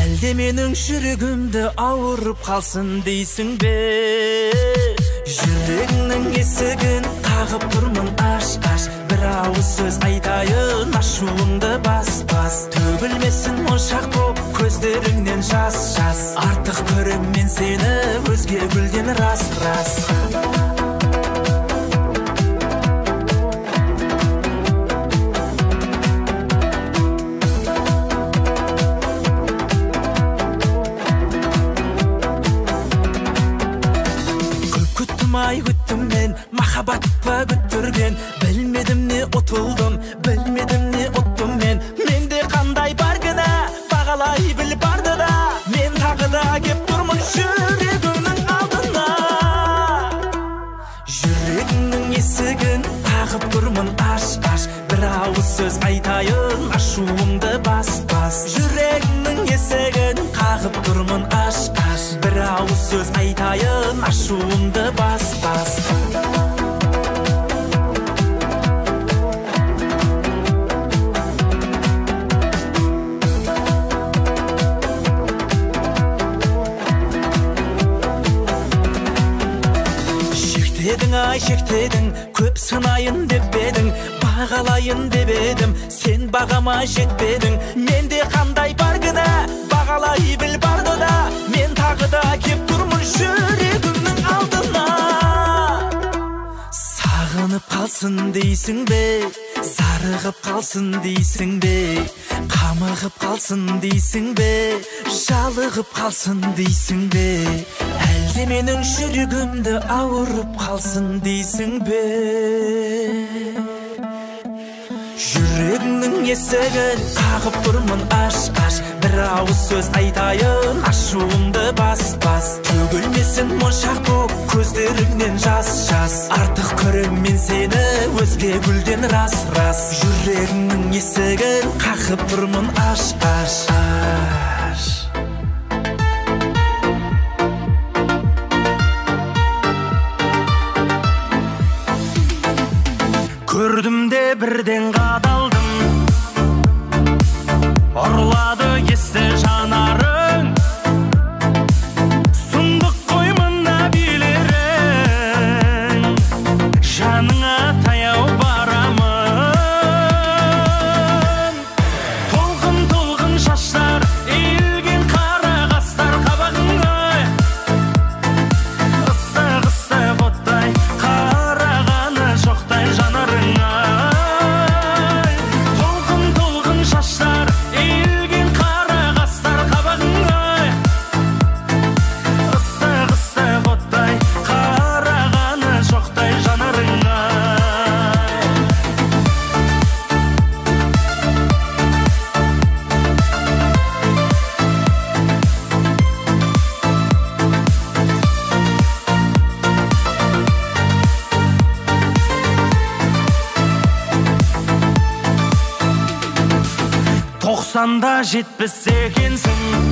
Әлде менің жүрегімді ауырып қалсын дейсің бе? Жүрегіңнің есігін қағып тұрмын аш аш. Бір ауыз сөз айтайын ашуыңды бас бас. Төгілмесін моншақ боп көздеріңнен жас жас. Артық көрем мен сені өзге гүлден рас рас. Ай күттім мен махаббат па күттірген білмедім не ұтылдым білмедім не ұттым мен менде қандай бар кінә бағалай біл барды да мен тағы да кеп тұрмын жүрегіңнің алдына жүрегіңнің есігін қағып тұрмын аш аш бір ауыз сөз айтайын ашуымды бас бас жүрегіңнің есігін қағып тұрмын аш аш ауыз сөз айтайын ашуымды бас бас. Шектедің ай шектедің көп сынайын деп едің бағалайын деп едім сен бағама жетпедің. Менде қандай бар кінә бағалай біл барды да тағы да тұрмын жүрегімнің алдына. Сағынып қалсын дейсің бе? Зарығып қалсын дейсің бе? Қамығып қалсын дейсің бе? Жалығып қалсын дейсің бе? Әлде менің жүрегімді ауырып қалсын дейсің бе? жүрегіңнің есігін қағып тұрмын аш аш. бір ауыз сөз айтайын ашуымды бас бас. Төгілмесін моншақ боп көздеріңнен жас жас. Артық көрем мен сені өзге гүлден рас рас. Жүрегіңнің есігін қағып тұрмын аш аш аш. көрдім де бірден қадалдым. Ұрлады есті жетпес екенсің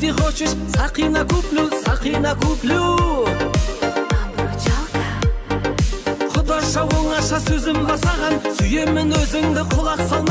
ты хочешь сақина куплю сақина куплю құдаша оңаша сөзім басаған сүйемін өзіңді құлақ сал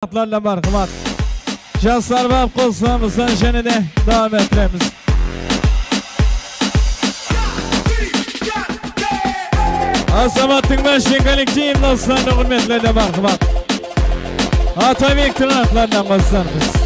Qanatlarla marhamat. Şahslar və qolsamızdan şənə də davam etdirəmiz. Asamatın Məşkin kollektiv dostlarına hürmətlərlə marhamat. Atavik tırnaqlarla qolsamız.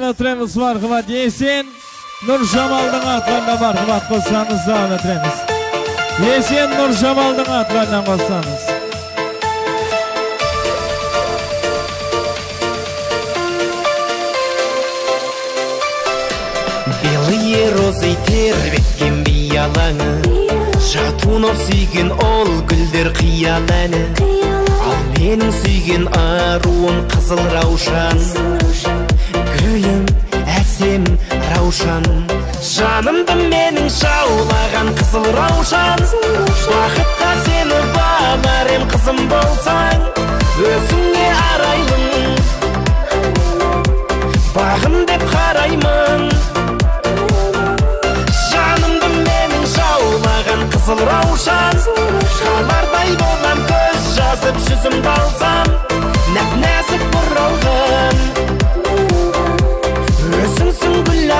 Ettiremiz marhamat. Yesen Nur Jamal'ın atlarına marhamat qolsanız devam ettiremiz. Yesen Nur Jamal'ın atlarına qolsanız. Белые розы тербеткен биялаңы Жатунов сүйген ол гүлдер қиял әні Ал менің сүйген аруым қызыл раушан Гүлім әсем раушан. Жанымды менің жаулаған қызыл раушан. Бақытқа сені бағар ем қызым болсаң Өзіңе арайлым Бағым деп қараймын. Жанымды менің жаулаған қызыл раушан. Қалардай болам көз жазып жүзімді алсам нәп нәзік бұралған өзіңсің гүл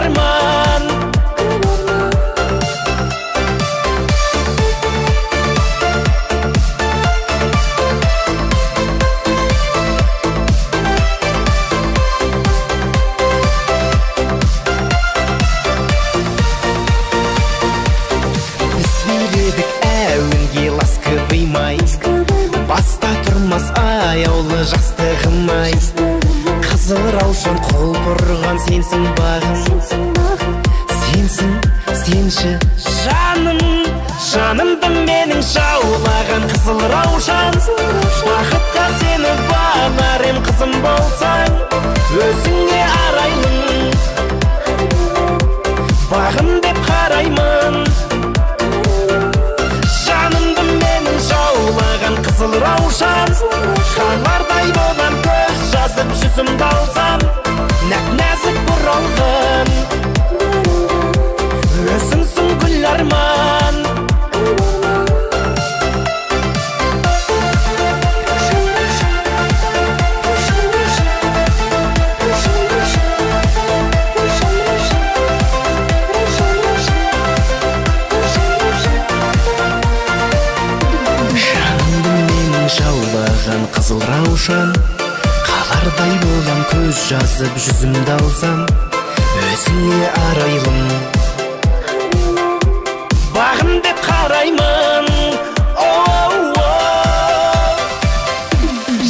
Sensin bağım Sensin, senşi Жаным, жанымды менің жаулаған қызыл раушан. Бақытқа сені бағар ем қызым болсаң Өзіңе араймын. Бағым деп қараймын. Жанымды менің жаулаған қызыл раушан. Қарлардай болам көз жазып жүзімді алсам нәп нәзік бұралғын өзіңсің Көз жазып жүзімді алсам өзіңе арайлым бағым деп қараймын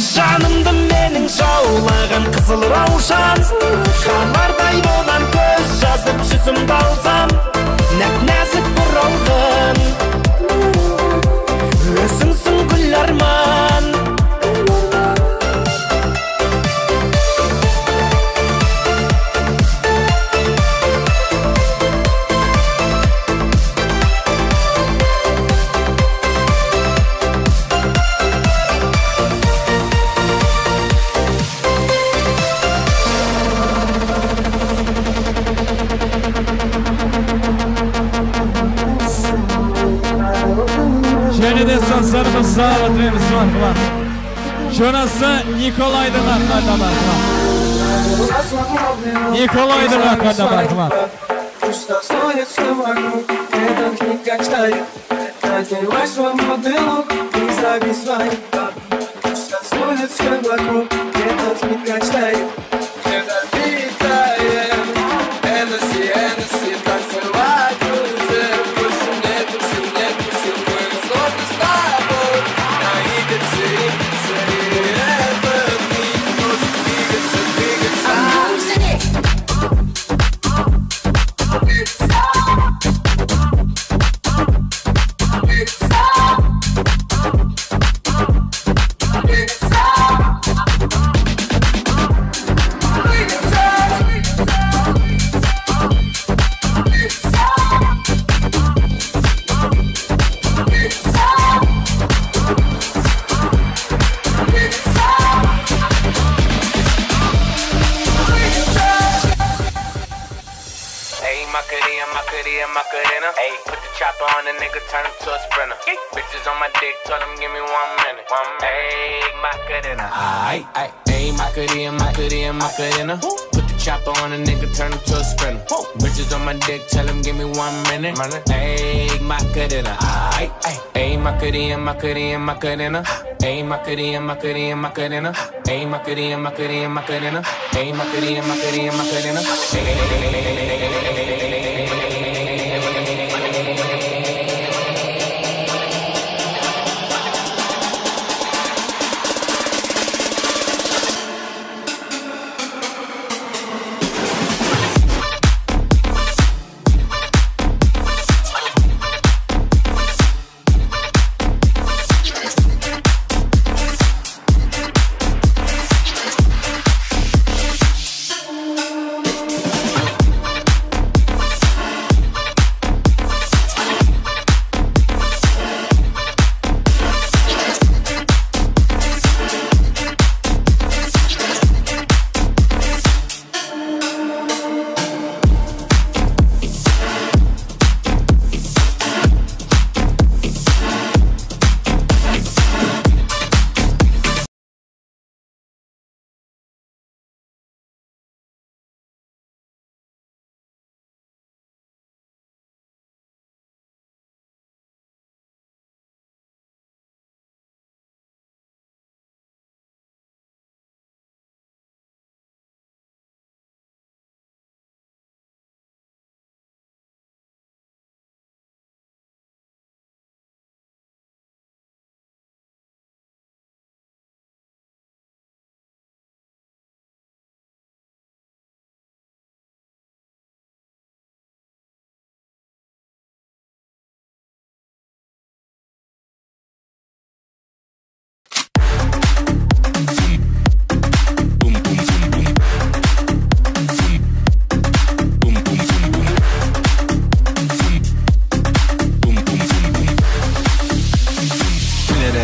жанымды менің жаулаған қызыл раушан қалардай болам көз жазып жүзімді алсам сансарымыз сағы тілеміз марқұман Жонасы Николайдың атқанда марқұман Николайдың атқанда марқұман Пусть стоит все вокруг, этот миг качает Надевай свой мотылок и зависай Пусть танцует все вокруг, этот миг качает Это mannen. Hey, ik maak het in Hey, hey, my het in, my het in, maak het in Hey, maak het in, maak het in, my het in Hey, maak het in, maak het in, maak het in Hey, my het in, my het in, my het in Hey.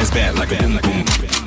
It's bad like a boom boom.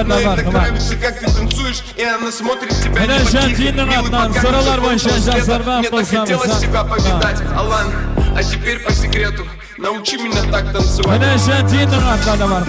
мимо тихо, Жантиннің милый, атынан пока сұралар не бойынша закончил света. жасармақ Мне так болсамыз, хотелось а? тебя повидать Алан, а теперь по секрету Научи меня так танцевать Міне Жантиннің атларына бар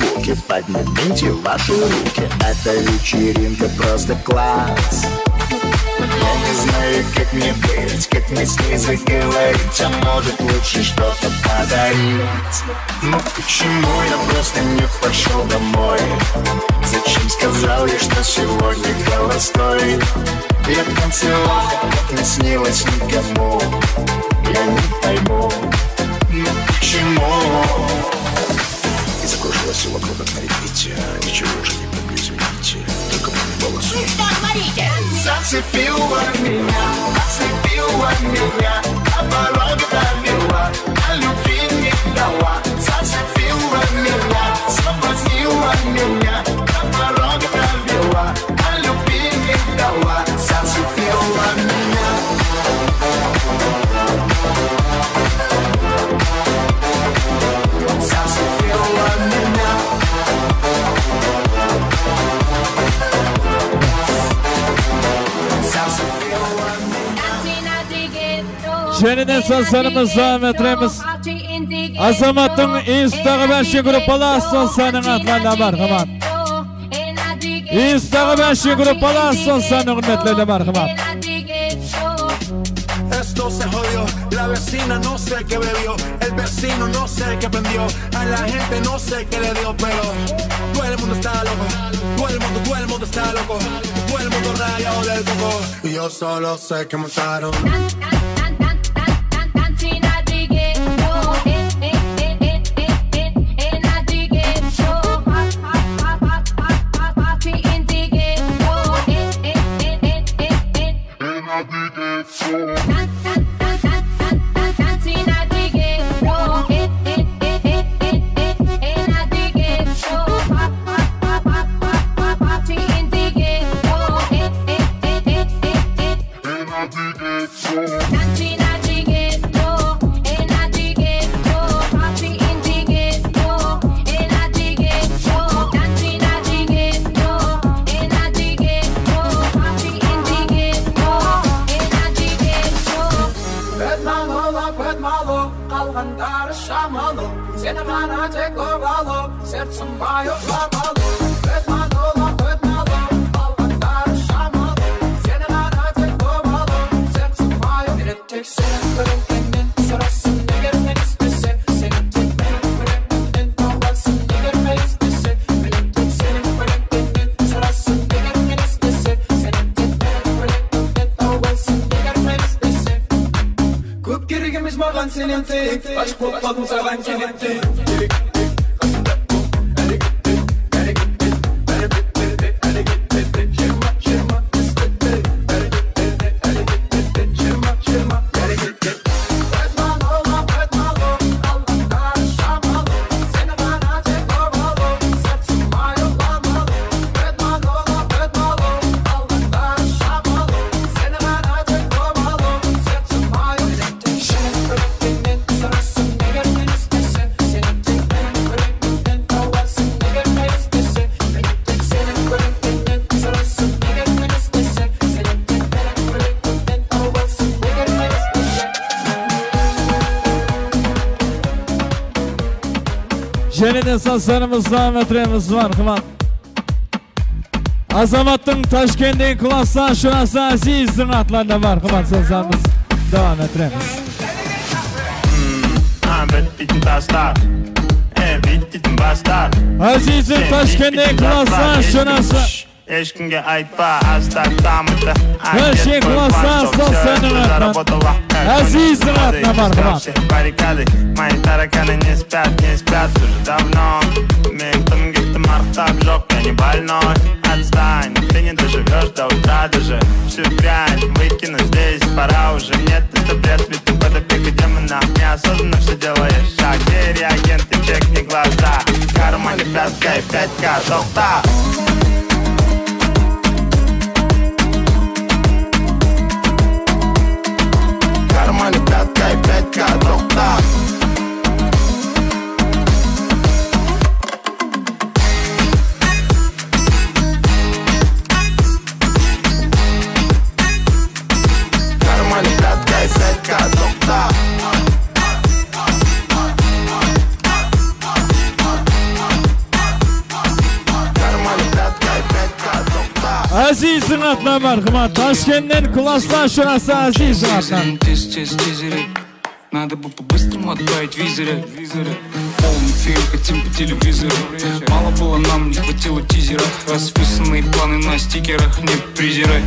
Звуки Поднимите ваши руки Эта вечеринка просто класс Я не знаю, как мне быть, как мне с ней заговорить А может лучше что-то подарить Но почему я просто не пошел домой? Зачем сказал я, что сегодня холостой? Я танцевал, как не снилось никому Я не пойму, ну почему? Закружилась вокруг одна репетиция Ничего уже не помню, извините Только помню голос Что творите? Зацепила меня, ослепила меня На порог довела, а любви не дала. Зацепила меня, соблазнила меня Şenine sansanımızda metremiz Azamatın instagı ben şu grupalar sansanın atlarla marhamat Instagı ben şu grupalar sansanın hürmetlerle marhamat Esto se jodió, la vecina no sé qué bebió, el vecino no sé qué prendió, a la gente no sé qué le dio, pero todo el mundo está loco, todo el mundo, todo el mundo está loco, todo el mundo rayado del coco, y yo solo sé que montaron. esaslarımızdan metremiz var kıvan. Azamattın Taşkent'in klaslan şurası aziz zırnatlarında var kıvan seslerimiz. Devam metremiz. Azizim Taşkent'in klaslan şurası. Eşkinge ait var hasta damıtı. Her şey klaslan sosyal öğretmen. Атына бар қымат. Баррикады, мои тараканы не спят, не спят уже давно Мен тым кеттім арықтап жоқ, я не больной Отстань, ты не доживешь до утра даже Всю дрянь выкину здесь, пора уже Нет, это бред, ведь ты под опекой демона. Неосознанно все делаешь. Шаг Где реагенты, чекни глаза. В кармане пятка и пятка, тоқта Класстан шырасы Азиздің атынан. Тез, тез, тезірек Надо бы по-быстрому отправить визоры Полный фильм хотим по телевизору. Мало было нам, не хватило тизера. Расписанные планы на стикерах Не презирай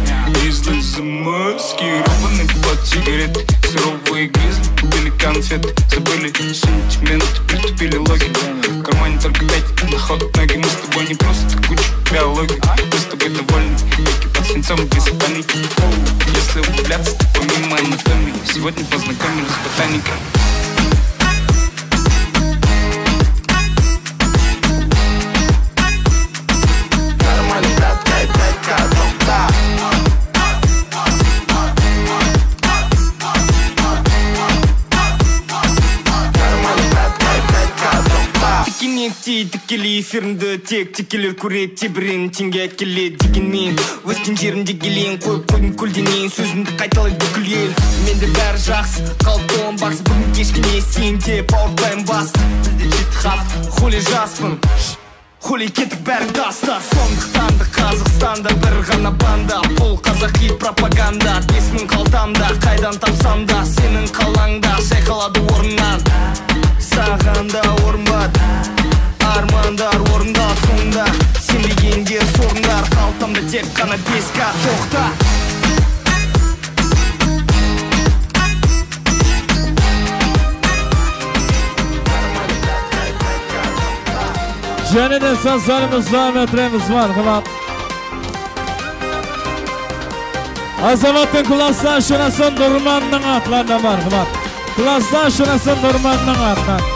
Издать замаскированный под сигарет. Суровые грызли, купили конфет Забыли сентименты, притупили логику. В кармане только пять, на ход ноги. Мы с тобой не просто куча биологии. Мы с тобой довольны, веки под свинцом без паники Если углубляться, то помимо анатомии. Сегодня познакомились с ботаникой текинекти тікелей эфиріңді тек текелер көреді тебірен теңге әкеледі дегенмен өскен жерімде келейін қойып қойдым көлденең сөзімді қайталайды бүкіл ел. Менде бәрі жақсы қалыптығым бақсы бүгін кешке не істейін деп ауыртпаймын бас. Бізде жеті хули жаспын. Хули кеттік бәрін таста сондықтан да қазақстанда бір ғана банда. Бұл қазақи пропаганда бес мың қалтамда қайдан тапсам да сенің қалаңда шайқалады орнынан саған да орын бар. Армандар орындалады соңында сен дегендер сорындар қалтамда тек қана бес к тоқта Және де сансарымыздан өтіреміз мархабат. Азаматтың класстан шынасын Нұрманның атларына мархабат. Класстан шынасын Нұрманның атларына.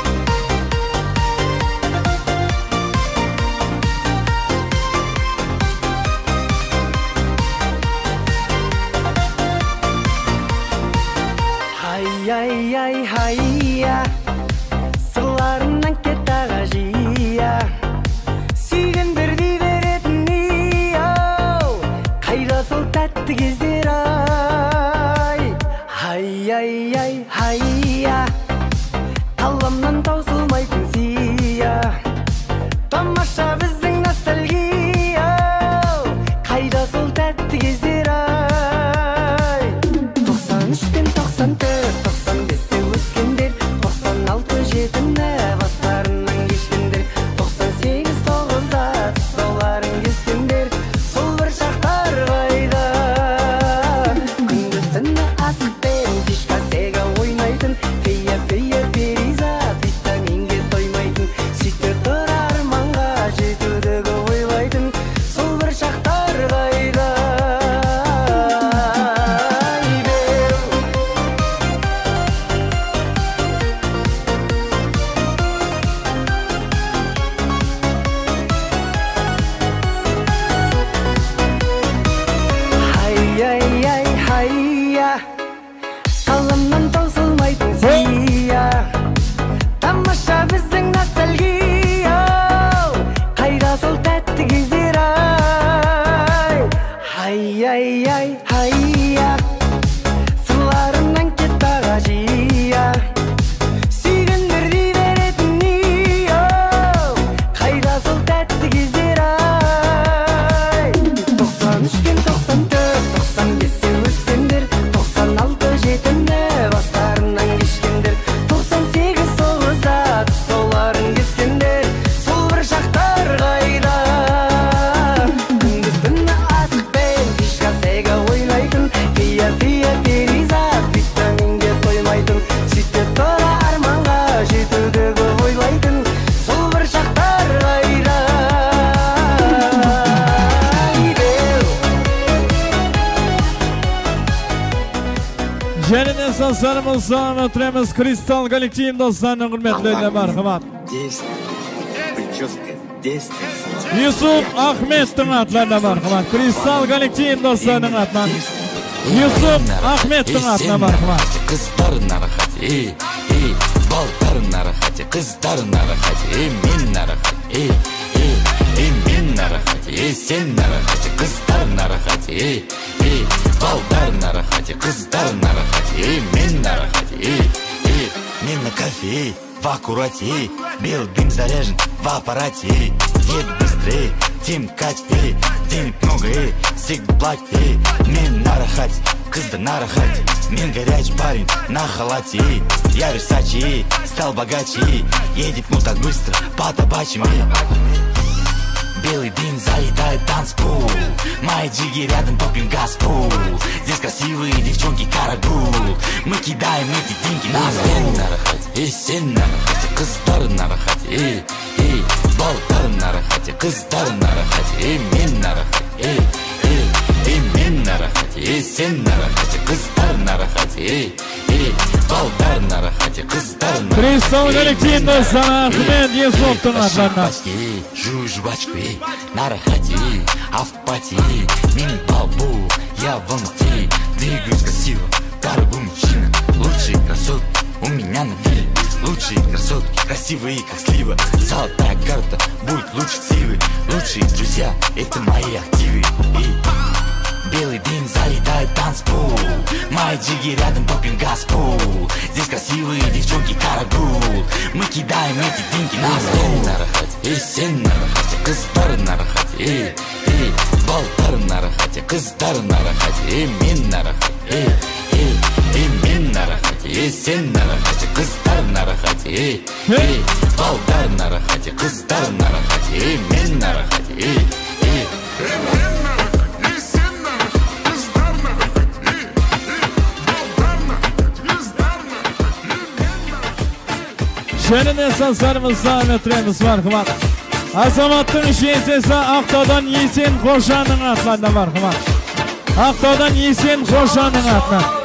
Сансарымыздан өтіреміз Кристалл коллектив достарының құрметлеріне мархабат. Юсуп Ахметтің атларына мархабат. Кристалл коллектив достарының атынан. Юсуп Ахметтің атына мархабат. Қыздар нарахат, ей, ей, балдар нарахат, қыздар нарахат, ей, мен нарахат, ей, ей, ей, мен нарахат, ей, сен нарахат, қыздар нарахат, ей, ей, Балдар нарахати, қыздар нарахати Ей, мен и и ей на кофе, в аккурате Билдинг заряжен в аппарате. Еду быстрее, тим качки Денег много, и сик блак, ей Мен нарахати, қызды нарахати Мен горячий парень на халате. Я Версачи, стал богаче Едет ну так быстро, по-табачьим Белый дым залетает в танцпул Мои джиги рядом топим газ Здесь красивые девчонки карагул Мы кидаем эти деньги на стол Эй, сен нарахати, қыздар нарахати Эй, эй, балдар нарахати, қыздар нарахати Эй, мен нарахати, эй, эй Эй, мен нарахати, эй, сен нарахати, қыздар нарахати Эй, эй, балдар нарахати, қыздар нарахати Пристану коллективно Санахмед Есовтан Аданас Почти Жую жвачку, ей, на рахате, ей, а в пати, ей, мини балбу, я в Алмате, двигаюсь красиво, дорогой мужчина, лучшие красотки у меня на вилле, лучшие красотки, красивые, как слива, золотая карта, будет лучше силы, лучшие друзья, это мои активы, ей. Белый дым залетает в танцпол Майджиги рядом топим газ пул Здесь красивые девчонки карагул Мы кидаем эти деньги на стол нарахать, эй, сен нарахать Қыздар нарахать, эй, эй Балдар нарахать, қыздар нарахать Эй, мен нарахать, эй, эй Эй, мен нарахать, эй, сен нарахать Қыздар нарахать, эй, эй Балдар нарахать, қыздар нарахать Эй, мен нарахать, Şenin esaslarımız sağ metremiz var hıvan. Azamat'ın şehitesi Akdağ'dan Yiğit'in koşanın atlarına var hıvan. Akdağ'dan Yiğit'in koşanın atlarına.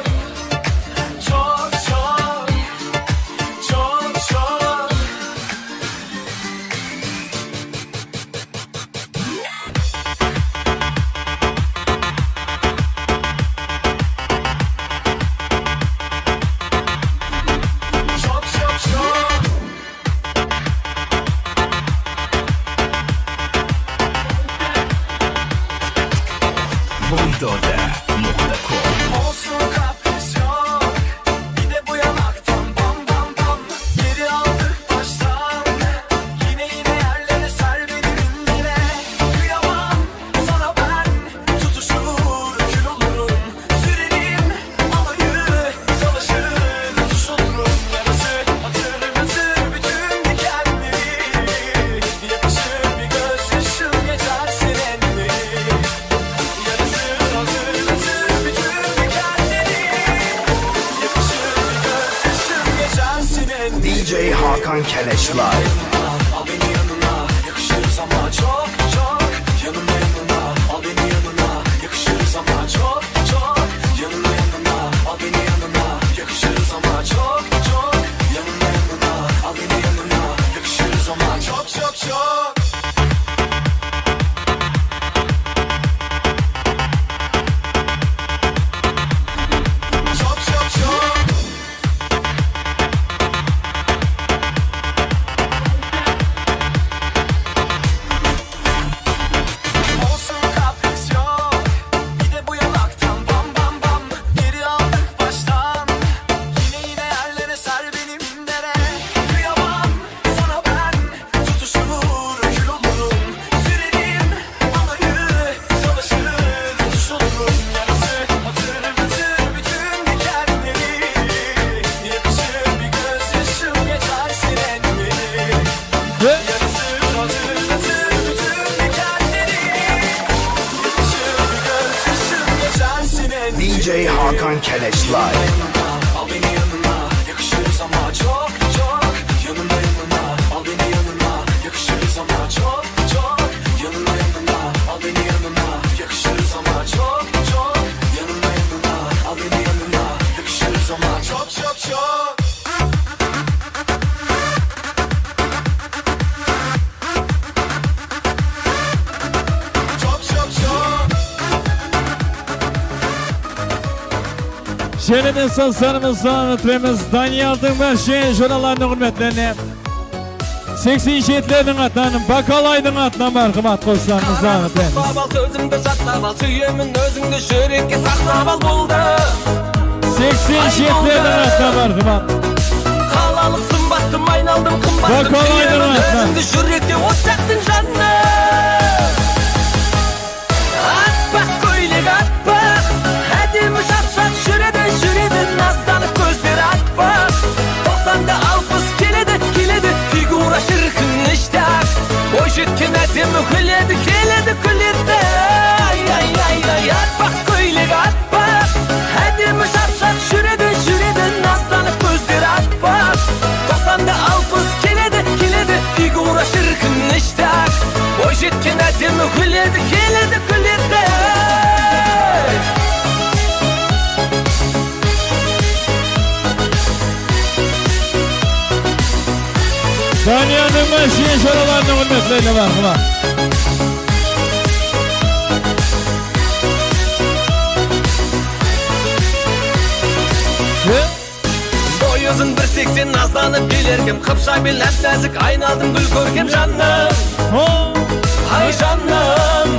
Zahmetlerimiz Danyal'dın başçı jonalarının hürmetlerine 87'lerin atlarının Bakalaydın atına marhamat koşlarınız zahmetlerimiz. Saklап ал сөзіңді жаттап ал сүйемін өзіңді жүрекке сақтап ал болды 87'lerin atına marhamat. қалалық сымбаттым айналдым сүйемін атынан. өзіңді жүректе от жақтың жанына күледі келеді күледі ай ай ай ай аппақ көйлек аппақ әдемі шапшақ жүреді жүреді назданып көздері аппақ тоқсанда алпыс келеді келеді фигура шіркін іштақ бойжеткен әдемі күледі دنيانا ماشيين شربانا والناس ليلة مرحبا Бойызың бір сексен назданып келер қыпша бел әп нәзік айналдым гүл көркем жаным ай жаным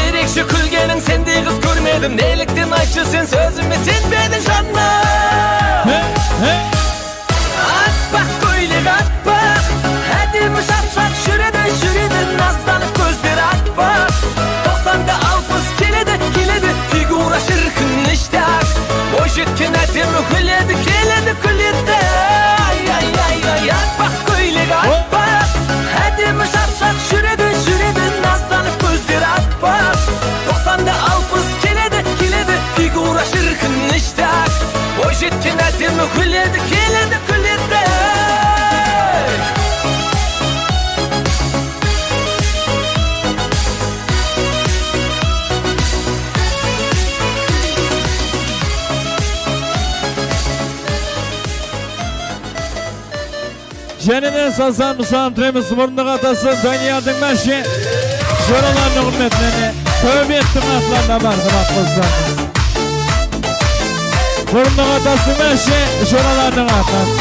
ерекше күлгенің сендей қыз көрмедім неліктен айтшы сен сөзіме сенбедің жаным аппақ әдемі шаршақ жүреді жүреді назданып көздері аппақ тоқсанда алпыс келеді келеді фигура шіркін ништяк бойжеткен әдемі күледі келеді Şenine sazan musan tremi sporunda katası Danyardın meşi Şuraların hürmetlerini Tövbe ettim atlarına merhamet kızlar Sporunda katası meşi Şuraların atlarına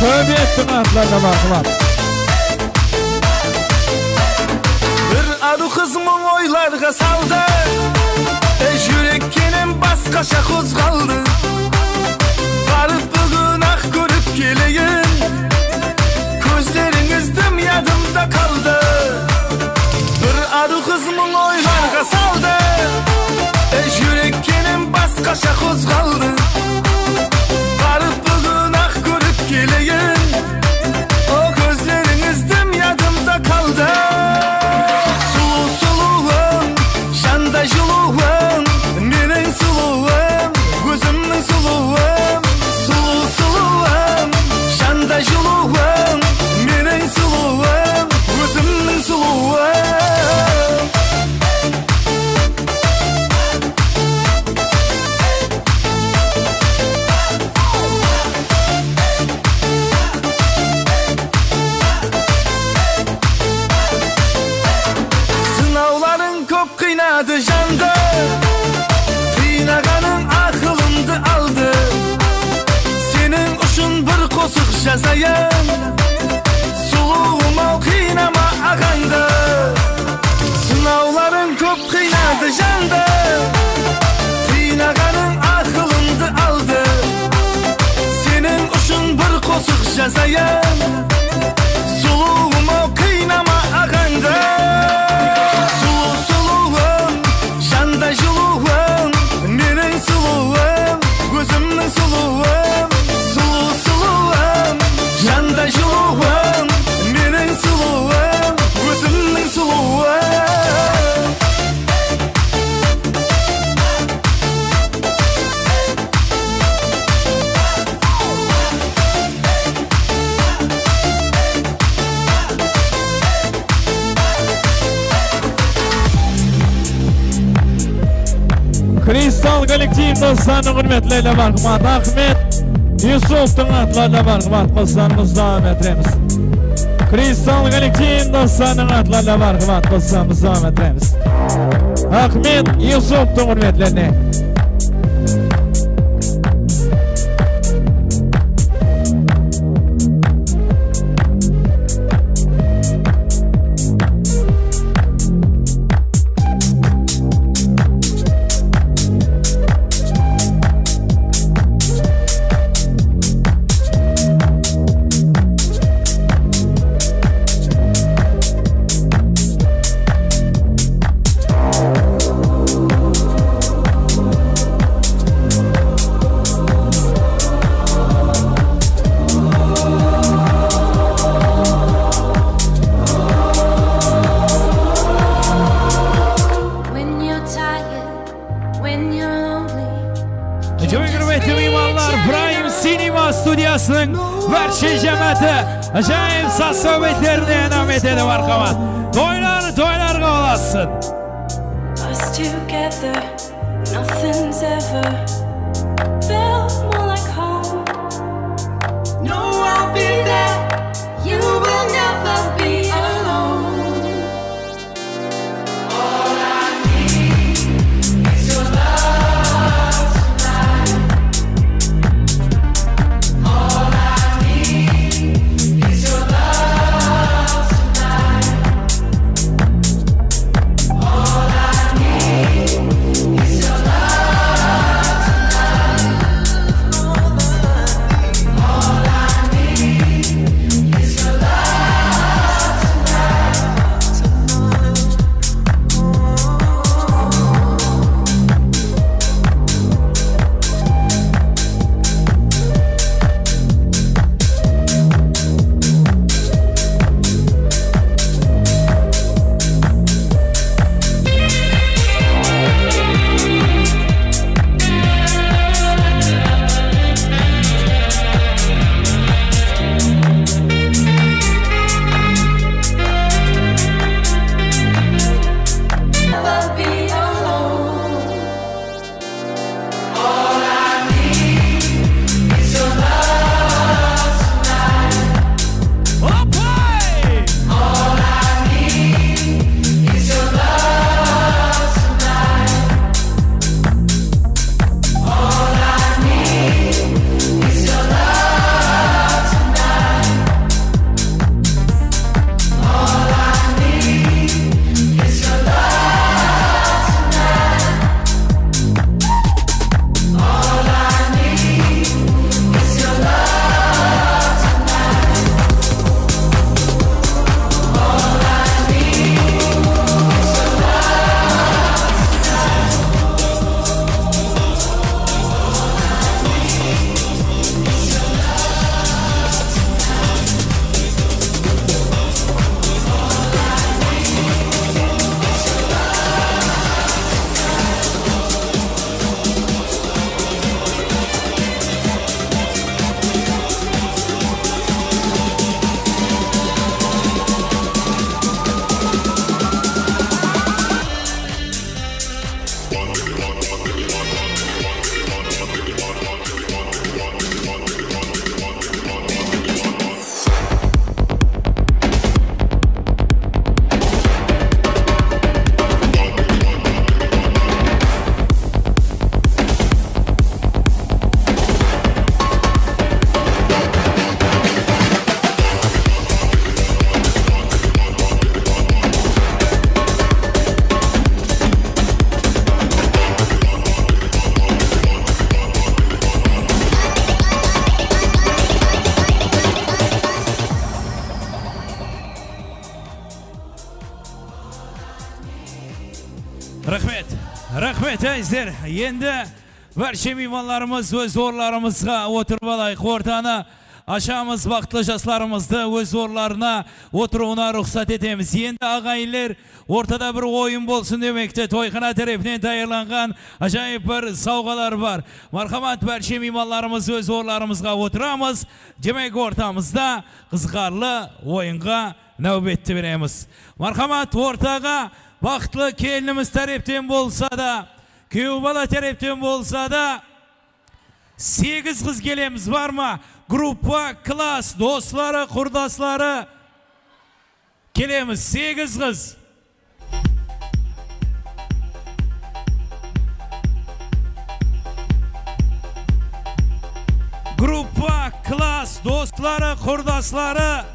Tövbe ettim atlarına merhamet Bir arı kızımı oylarga saldı. Eş yürekkenin bas kaşa kuz kaldı. Garip bugün ak ah, geleyin Gözleriniz dünyadımda kaldı. Bir arı kızımın oylarga saldı. Eş yürek gelim bas kaşa koz kaldı. Garip bugün ak görüp geleyin qo'zsonni hurmatlanglar marhamat ahmet yusufni atlarla marhamat qo'zsonimiz davom ettiramiz kristal galektin do'stlarning atlarla marhamat qo'zsonimiz davom ettiramiz ahmet yusufni hurmatlarini әзіздер енді барша меймандарымыз өз орындарымызға отырып алайық ортаны ашамыз бақытты жастарымызды өз орындарына отыруына рұқсат етеміз енді ағайындар ортада бір ойын болсын демекте тойхана тарапынан даярланған ажайып бір сауғалар бар мархамат барша меймандарымыз өз орындарымызға отырамыз демек ортамызда қызғарлы ойынға нәубетті береміз мархамат ортаға бақытлы келініміз тараптен болса да күйеу бала тараптен болса да сегіз қыз келеміз бар ма? Группа класс достары құрдаслары келеміз сегіз қыз. Группа класс достары құрдаслары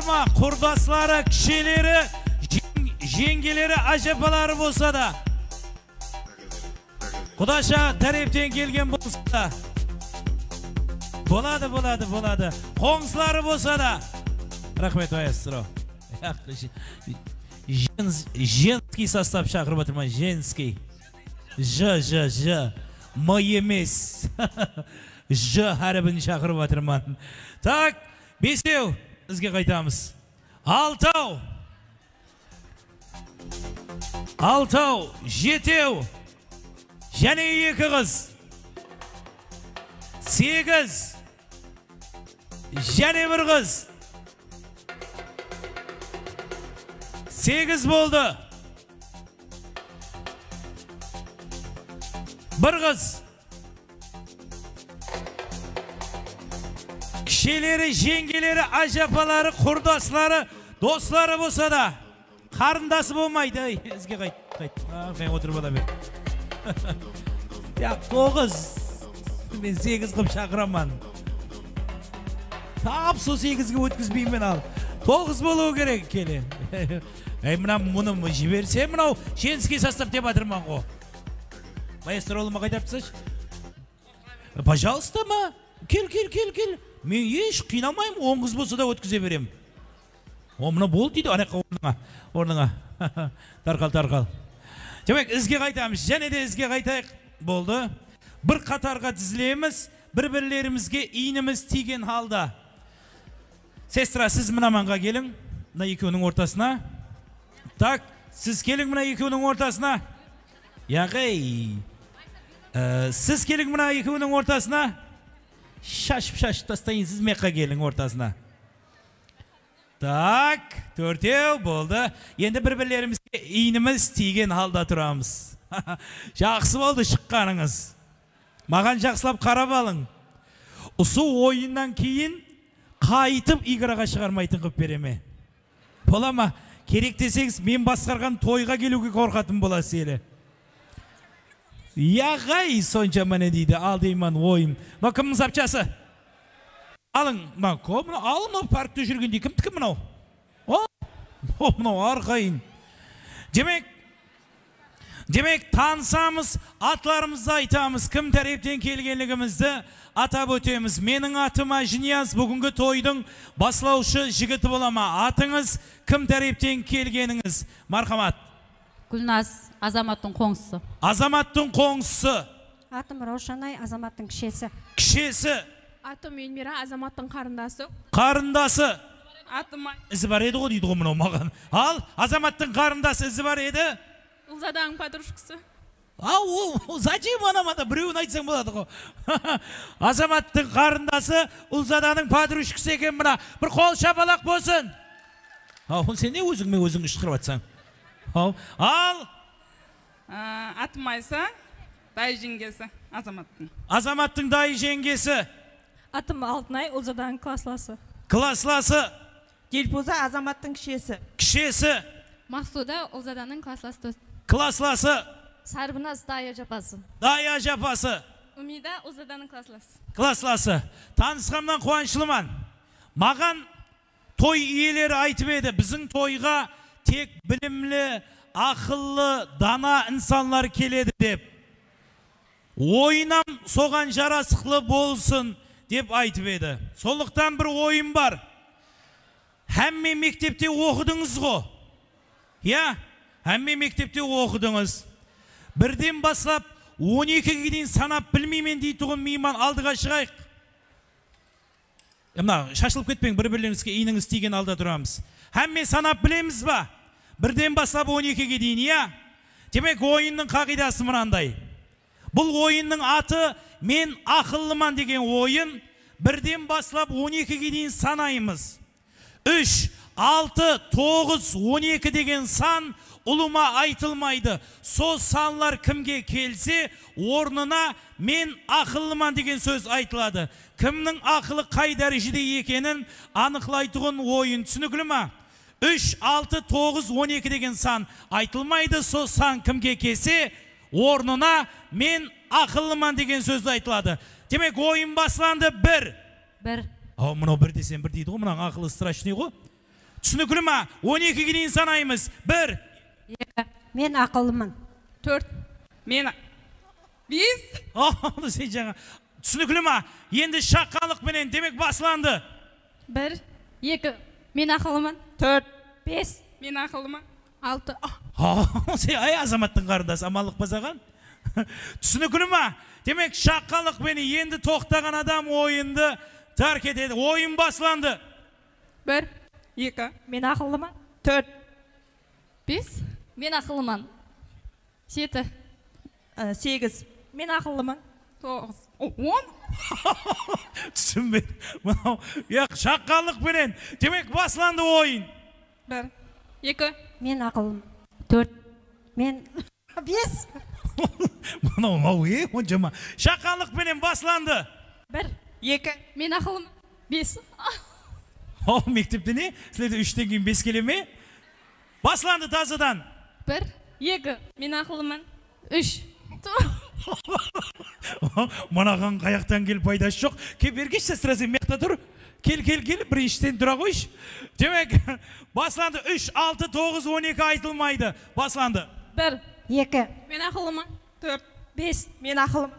бар ма құрдаслары кішелері жең- жеңгелері әжепалары болса да құдаша тараптен келген болса да болады болады болады қоңсылары болса да рахмет маэстро Женс- женский состав шақырып отырмын женский ж ж ж м емес ж әрібін шақырып жатырмын так бесеу бізге қайтамыз. Алтау! Алтау жетеу! Және екі қыз. Сегіз. Және бір қыз. Сегіз болды. Бір қыз. Кішелері жеңгелері ажапалары құрдаслары достары болса да қарындасы болмайды ей қайт қайт мен отырып ала бер тоғыз мен сегіз қылып шақырамын тап сол сегізге өткізбеймін ал тоғыз болуы керек келе ей мына мұны жіберсе мынау женский состав деп жатырмын ғой маэстро ұлыма қайтарып тасташы пожалуйста ма кел кел кел кел мен еш қинамаймын он қыз болса да өткізе беремін о мына болды дейді ана жаққа орныңа орныңа тарқал тарқал демек ізге қайтамыз және де ізге қайтайық болды бір қатарға тізілеміз бір бірлерімізге иініміз тиген халда сестра сіз мына маңға келің мына екеуінің ортасына так сіз келің мына екеуінің ортасына яғей Ә, сіз келің мына екеуінің ортасына шашып шашып тастайын сіз жаққа келің ортасына так төртеу болды енді бір бірлерімізге иініміз тиген халда тұрамыз жақсы болды шыққаныңыз маған жақсылап қарап алың ұсу ойыннан кейін қайтып играға шығармайтын қылып береме бола ма керек десеңіз мен басқарған тойға келуге қорқатын боласыз елі яғай сонша міне дейді. Ал деймін ойым. Мынау кімнің запчасы? Алың мынау ал мынау паркте жүргендей кімдікі мынау? О мынау арқайын. Демек демек танысамыз атларымызды айтамыз кім тараптен келгенлігімізді атап өтеміз. Менің атым әжінияз бүгінгі тойдың басылаушы жігіті болама атыңыз кім тараптен келгеніңіз? Мархамат. Гүлназ азаматтың қоңсысы. Азаматтың қоңсысы. Атым раушанай азаматтың кішесі. Кішесі. Атым эльмира азаматтың қарындасы. Қарындасы. Атым ізі бар еді ғой дейді ғой мынау маған. Ал азаматтың қарындасы ізі бар еді? Ұлзаданың подружкасы. Ау ол- ол зачем анамада біреуін айтсаң болады ғой. Азаматтың қарындасы ұлзаданың подружкасы екен мына. Бір қол шапалақ болсын. Ау сен не өзіңмен өзің ышқырып жатсаң ау ал атым айса дай жеңгесі. Азаматтың. Азаматтың дайы жеңгесі. Атым алтынай ұлзаданың классласы. Классласы. Гелпуза азаматтың кішесі. Кішесі. Мақсуда ұлзаданың класслас дос. Классласы. Сарбынас дая жапасы дайы ажапасы. Умида ұлзаданың классласы. Классласы. Танысқанымнан қуаныштымын маған той иелері айтып еді біздің тойға тек білімлі ақыллы дана инсанлар келеді деп. Ойынам соған жарасықлы болсын деп айтып еді. Сондықтан бір ойым бар. Әмме мектепте оқыдыңыз ғой иә әмме мектепте оқыдыңыз. Бірден бастап 12-ге дейін санап білмеймін дейтұғын мейман алдыға шығайық. Мына шашылып кетпең бір бірлеріңізге иініңіз тиген алда тұрамыз. Әмме санап білеміз ба бірден бастап 12-ге дейін иә демек ойынның қағидасы мынандай бұл ойынның аты мен ақыллыман деген ойын бірден бастап 12-ге дейін санаймыз 3, 6, 9, 12 деген сан ұлыма айтылмайды сол санлар кімге келсе орнына мен ақыллыман деген сөз айтылады кімнің ақылы қай дәрежеде екенін анықлайтұғын ойын түсінікті ма 3, 6, 9, 12 деген сан айтылмайды. Сол сан кімге келсе орнына мен ақыллыман деген сөз айтылады. Демек ойын басланды бір. Бір. Ау, мынау бір десем бір дейді ғой мынаның ақылы страшный ғой. Түсінікті ма? 12-ге дейін санаймыз. Бір. Мен ақыллымын төрт. Мен бес. Оны сен жаңа. Түсінікті ма? Енді шаққалықпенен демек басланды бір. Екі. Мен ақыллымын төрт бес мен ақыллымын алты. Сен ай азаматтың қарындасы амандық па саған түсінікті ма? Демек шаққалықпен енді тоқтаған адам ойынды тәрк етеді. Ойын басланды бір екі. Мен ақыллымын төрт. Бес. Мен ақыллымын жеті. Сегіз. Мен ақыллымын тоғыз. Он? түсінбедім мынау иә шаққалықпенен демек басланды ойын. Бір екі. Мен ақыллымын төрт. Мен бес. Мынау мынау е оншама. Шаққалықпенен басланды бір екі. Мен ақыллымын бес. О мектепте не? Сілерде үштен кейін бес келе ме? Басланды тазадан. Бір екі. Мен ақыллымын үш. мынаған қаяқтан келіп пайдасы жоқ. Кел бері келші сен мына тұр. Кел кел кел біріншіден тұра қойшы. Демек басланды үш алты тоғыз он екі айтылмайды. Басланды бір. Екі. Мен ақыллымын төрт. Бес. Мен ақылым.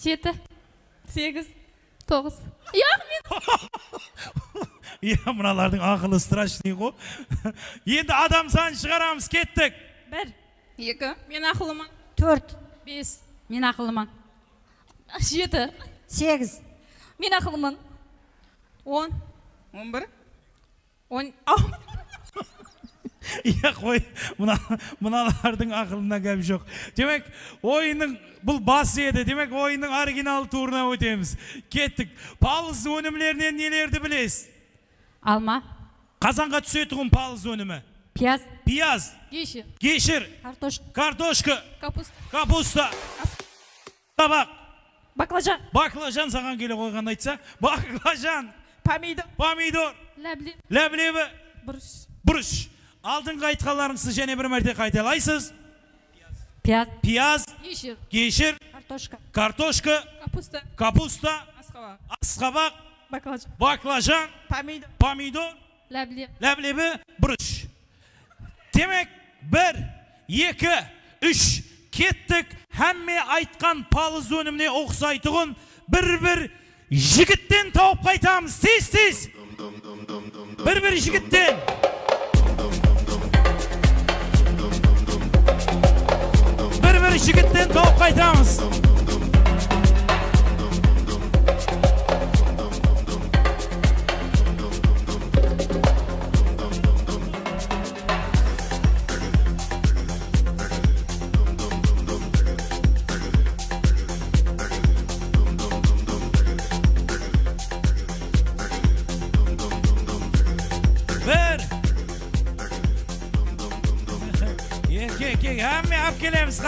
Жеті. Сегіз. Тоғыз. Иә мен иә мыналардың ақылы страшный ғой. Енді адам санын шығарамыз кеттік. Бір. Екі. Мен ақыллымын төрт. Бес. Мен ақыллымын жеті. Сегіз. Мен ақыллымын он. Он бір? Он. Иә қой. Мына мыналардың ақылына гәп жоқ. Демек ойынның бұл бас еді. Демек ойынның оригинал турына өтеміз. Кеттік. Палыз өнімлерінен нелерді білесіз? Алма. Қазанға түсетұғын палыз өнімі. Пияз. Пияз. Кешір. Кешір. Картошка. Картошка. Капуста. Капуста. Табақ баклажан. Баклажан саған келе қойғанды айтса баклажан. Помидор. Помидор. Ләбле ләблебі. Бұрыш. Бұрыш. Алдыңғы айтқандарыңызды және бір мәрте қайталайсыз пияз. Пияз. Кешір. Кешір. Картошка. Картошка. Капуста. Капуста. Асқабақ асқабақ баклажан. Баклажан. Помидор. Помидор. Ләбле ләблебі бұрыш. Демек бір екі үш. Кеттік. Әмме айтқан палыз өніміне ұқсайтұғын бір бір жігіттен тауып қайтамыз. Тез тез. бір бір жігіттен. бір бір жігіттен тауып қайтамыз.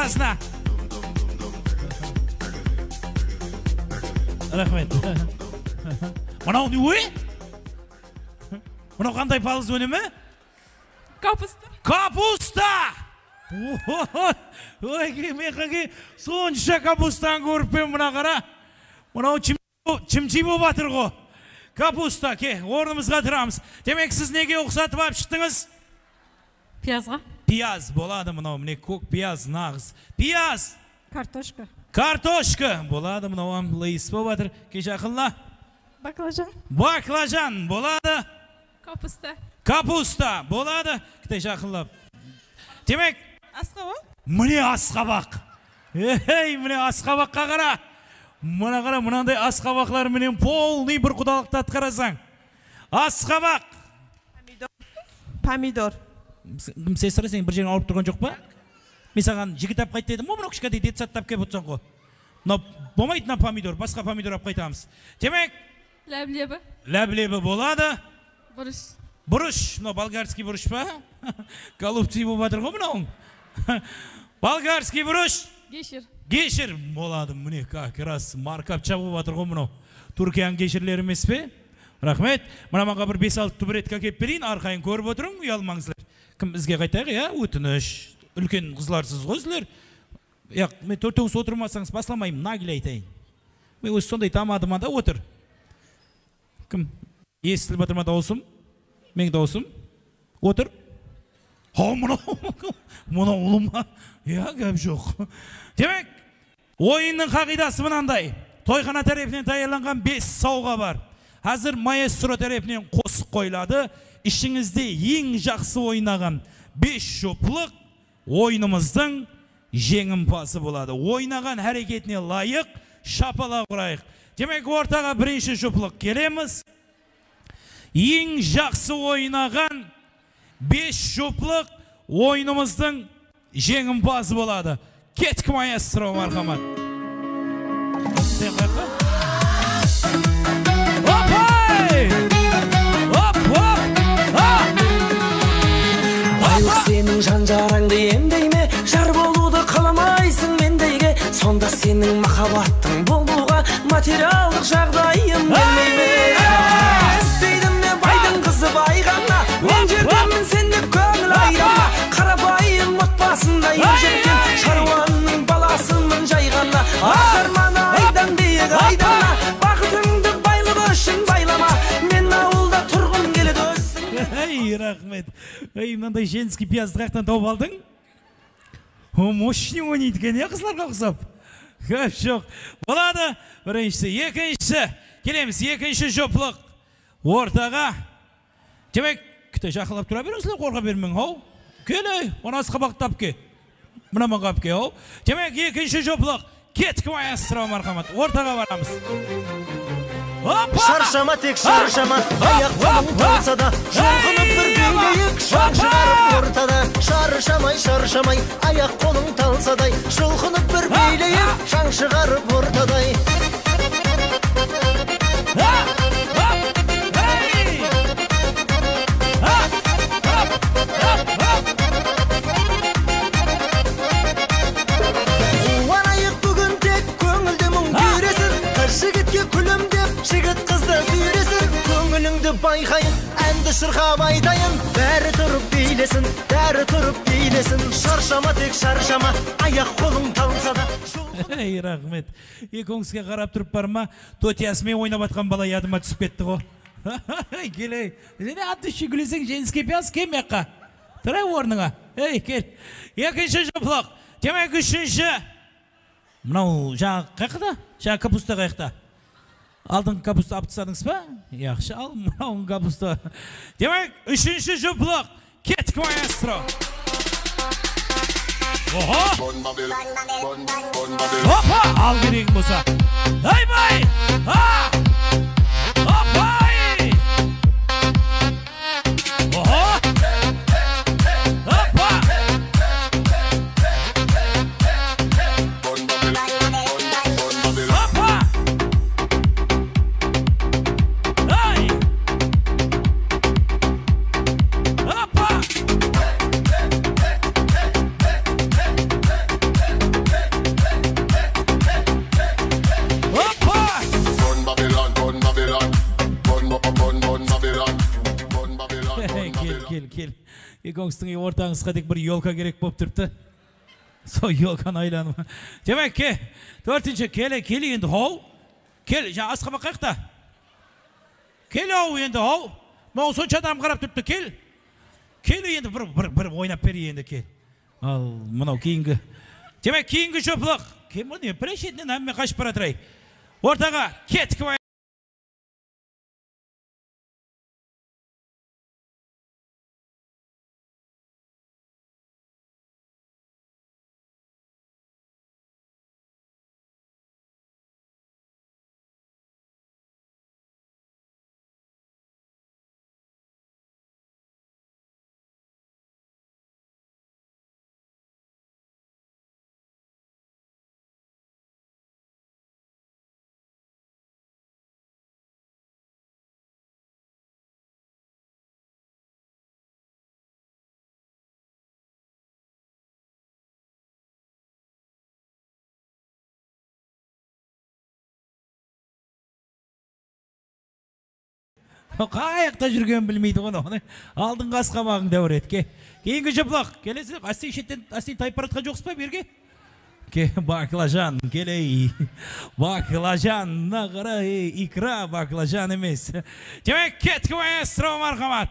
Қасына рахмет. Мынау не ой? Мынау қандай палыз өнімі? Капуста. Капуста! Ой мекеге сонша капустаны көріп пе мына қара? Мынау чім чімчи болып жатыр ғой. Капуста ке орнымызға тұрамыз. Демек сіз неге ұқсатып алып шықтыңыз пиязға. Пияз болады мынау міне көк пияз нағыз пияз картошка. Картошка! Болады мынау лейс болып жатыр ке жақынла баклажан. Баклажан! Болады капуста. Капуста! Болады кіте жақынлап демек асқабақ міне асқабақ ей міне асқабаққа қара мына қара мынандай асқабақлар менен полный бір құдалықты атқарасаң. Асқабақ помидор. кім сестра сен бір жерің ауырып тұрған жоқ па мен саған жігіт алып қайт дедім ғой мынау кішкентай детсадты алып келіп отырсың ғой мынау болмайды мына помидор басқа помидор алып қайтамыз демек ләблебі ләблебі болады бұрыш бұрыш мынау болгарский бұрыш па? Голубцы болып жатыр ғой мынауың болгарский бұрыш гешер гешер болады міне как раз маркапча болып жатыр ғой мынау түркияның гешерлері емес пе? Рахмет. Мына маған бір бес алты тубретка әкеліп берейін арқайын көріп отырың ұялмаңыздар. Кім бізге қайтайық иә? Өтініш үлкен қызларсыз ғой сіздер. Иә мен төртеуіңіз отырмасаңыз басламаймын нагле айтайын. Мен өзі сондай тамадыма да отыр. Кім? Естіліп жатыр ма дауысым? Менің дауысым? Отыр. О мынау мынау ұлы ма иә гәп жоқ. Демек ойынның қағидасы мынандай. Тойхана тарапынан даярланған бес сауға бар. Қазір маэстро тарапынан қосық қойылады. Ішіңізде ең жақсы ойнаған бес жұплық ойынымыздың жеңімпазы болады. Ойнаған әрекетіне лайық шапалақ ұрайық демек ортаға бірінші жұплық келеміз. Ең жақсы ойнаған бес жұплық ойынымыздың жеңімпазы болады. Кеттік маэстро мархамат. Жан жараңды емдей ме жар болуды қаламайсың мендейге. Сонда сенің махаббаттың болуға материалдық жағдайым келмей ме іздейді ме байдың қызы бай ғана мен жердемін сен деп көңіл айрама қарапайым отбасында ержеткен шаруаның баласымын жай ғана Ей, рахмет. Ей, мынандай женский пиязды қаяқтан тауып алдың? Мощный ойнайды екен, иә қыздарға ұқсап? Көп жоқ. Болады. Біріншісі, екіншісі. Келеміз, екінші жоплық. Ортаға. Демек, күте жақылап тұра беріңіздер, қорға бермең, ау. Кел, ей, оны асқабақтап ке. Мына маған ке, ау. Демек, екінші жоплық. Кеттік маэстро мархамат. Ортаға барамыз. Шаршама тек шаршама аяқ қолың талса да жұлқынып бір билейік шаң шығарып ортада. Шаршамай шаршамай аяқ қолың талсадай жұлқынып бір билейік шаң шығарып ортадай. Жігіт қызды сүйресін көңіліңді байқайын әнді шырқап айтайын бәрі тұрып билесін бәрі тұрып билесін шаршама тек шаршама аяқ қолың талса да Ей, рахмет. Екеуіңізге қарап тұрып бар ма, тотиясымен ойнап жатқан бала ядыма түсіп кетті ғой. Келей. Сен атты күлесең женский пияз кел мекқа. Тұра орныңа. Ей, кел. Екінші жұплық. Демек үшінші. Мынау жаңа қаяқта? Жаңа капуста қаяқта? Алдың капуста алып тастадыңыз ба? Яқшы, ал мынау капуста. Демек үшінші жұплық. Кеттік маэстро. Опа! Ал керегің болса. Айбай! А! Екеуіңіздің ортаңызға тек бір елка керек болып тұрыпты сол елканы айланып демек ке төртінші келе келе енді хоу кел жаңа асқа бақайық та кел ау енді ау мынау сонша адам қарап тұрыпты кел кел енді бір бір бір ойнап бер енді кел ал мынау кейінгі демек кейінгі жопылық кел міне бір шетінен әмме қашып бара тұрайық ортаға кеткі қаяқта жүргенін білмейді ғой оны алдыңғы ас қабағың дәуір ет ке кейінгі жыплақ келесі астен шеттен астен тайып бара жатқан жоқсыз ба берге? Баклажан келей. Баклажан нағыра ей, икра баклажан емес. Демек кеткі маэстро мархамат?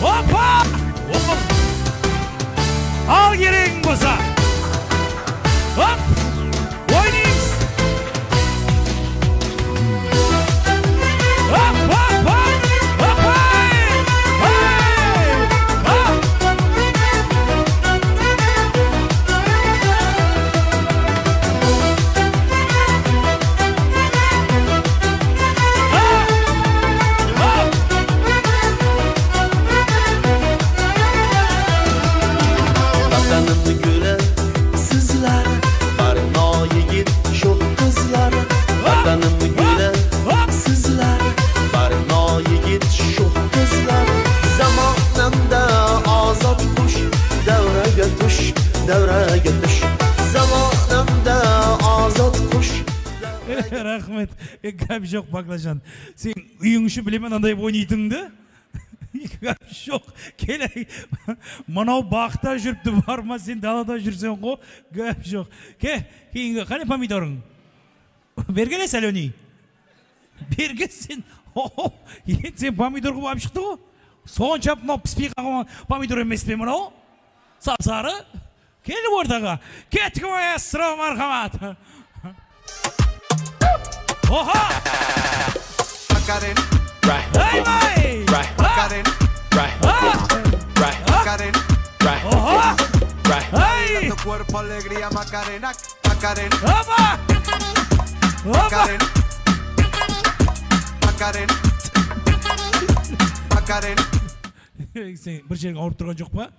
Опа! Оп! ал керегің болса оп! Devrege tuş Zamanında azat kuş рахмет гәп жоқ баклажан сен үйің үшін білемін андай ойнайтыныңды гәп жоқ кел мынау бақта жүріпті барма сен далада жүрсең ғой гәп жоқ ке кейінгі қане помидорың бергеле соленый берге сен енді сен помидор қылып алып шықты ғой сонша мынау піспей қалған помидор емес пе мынау сап сары kel o'rtaga ketguvay assalo marhamat oho Hey, mate! Right. Ah. Right. Ah. Right. Right. Ojo. Right. Hey. Tu cuerpo alegría Macarena, Macarena. Opa. Macarena. Macarena. Macarena. Sen bir yerga olib turgan yo'q pa?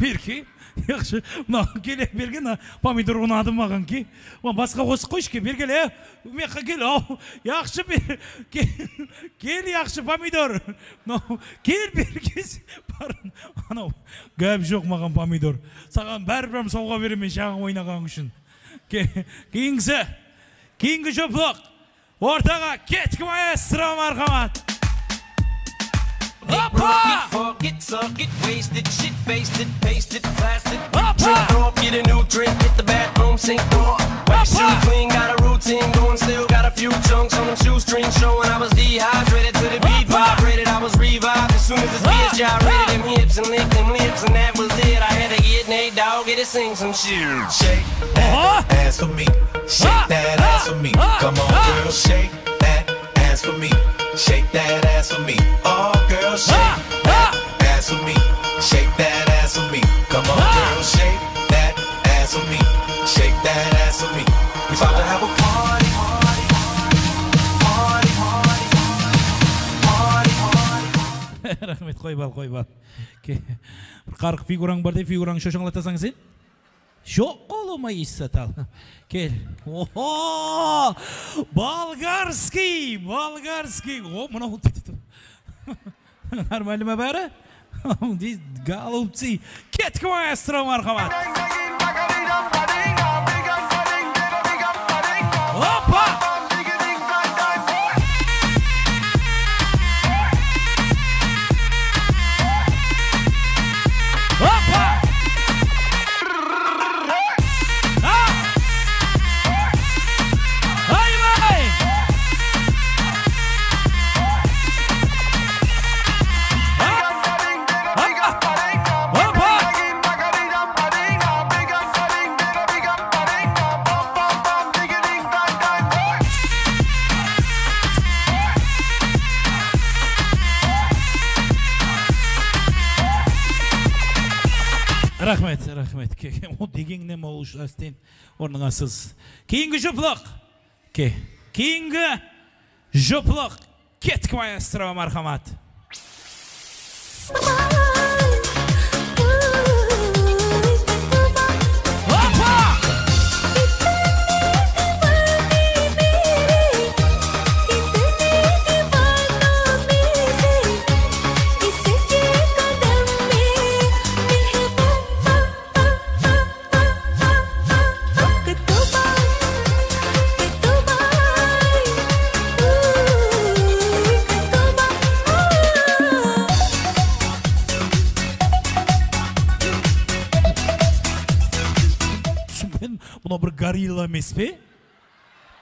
Berki. Яқшы мына келе берген помидор ұнады маған Мына басқа қосып қойшы ке бергеле мына жаққа кел ау. Ке- кел яқшы помидор. Мынау кел берге бар анау гәп жоқ маған помидор. Саған бәрібір мысалға беремін шағын ойнағаның үшін. Ке- кейінгісі кейінгі жопылық ортаға кеткі маэстро мархамат Get fuck, get suck, get wasted, shit faced it, pasted, plastic. Drink off, get a new drink, hit the bathroom, sink door. Wipe your shoes clean, got a routine going, still got a few chunks on them shoestrings showing. I was dehydrated to the beat vibrated, I was revived as soon as this bitch gyrated them hips and licked them lips, and that was it. I had to get Nate Dogg, get to sing some shit. Shake that ass for me. Shake that ass for me. Come on, girl, shake that ass for me. Shake that ass for me. Oh, girl, shake that ass for me. Shake that ass for me. Come on, girl, shake that ass for me. Shake that ass for me. We about to have a party. рахмет қой бал қой бал Ке- бір қарық фигураң бар деп фигураңды шошаңлатасаң сен жоқ қолыма иіссатал кел. О болгарский болгарский. О мынау нормально ма бәрі? Здесь голубцы. Кеткі маэстро мархамат опа! Рахмет рахмет. Ке ке, о дегеннен ол әстен орныңасыз кейінгі жұплық. Ке кейінгі жұплық. Кеттік маэстро мархамат. Горилла емес пе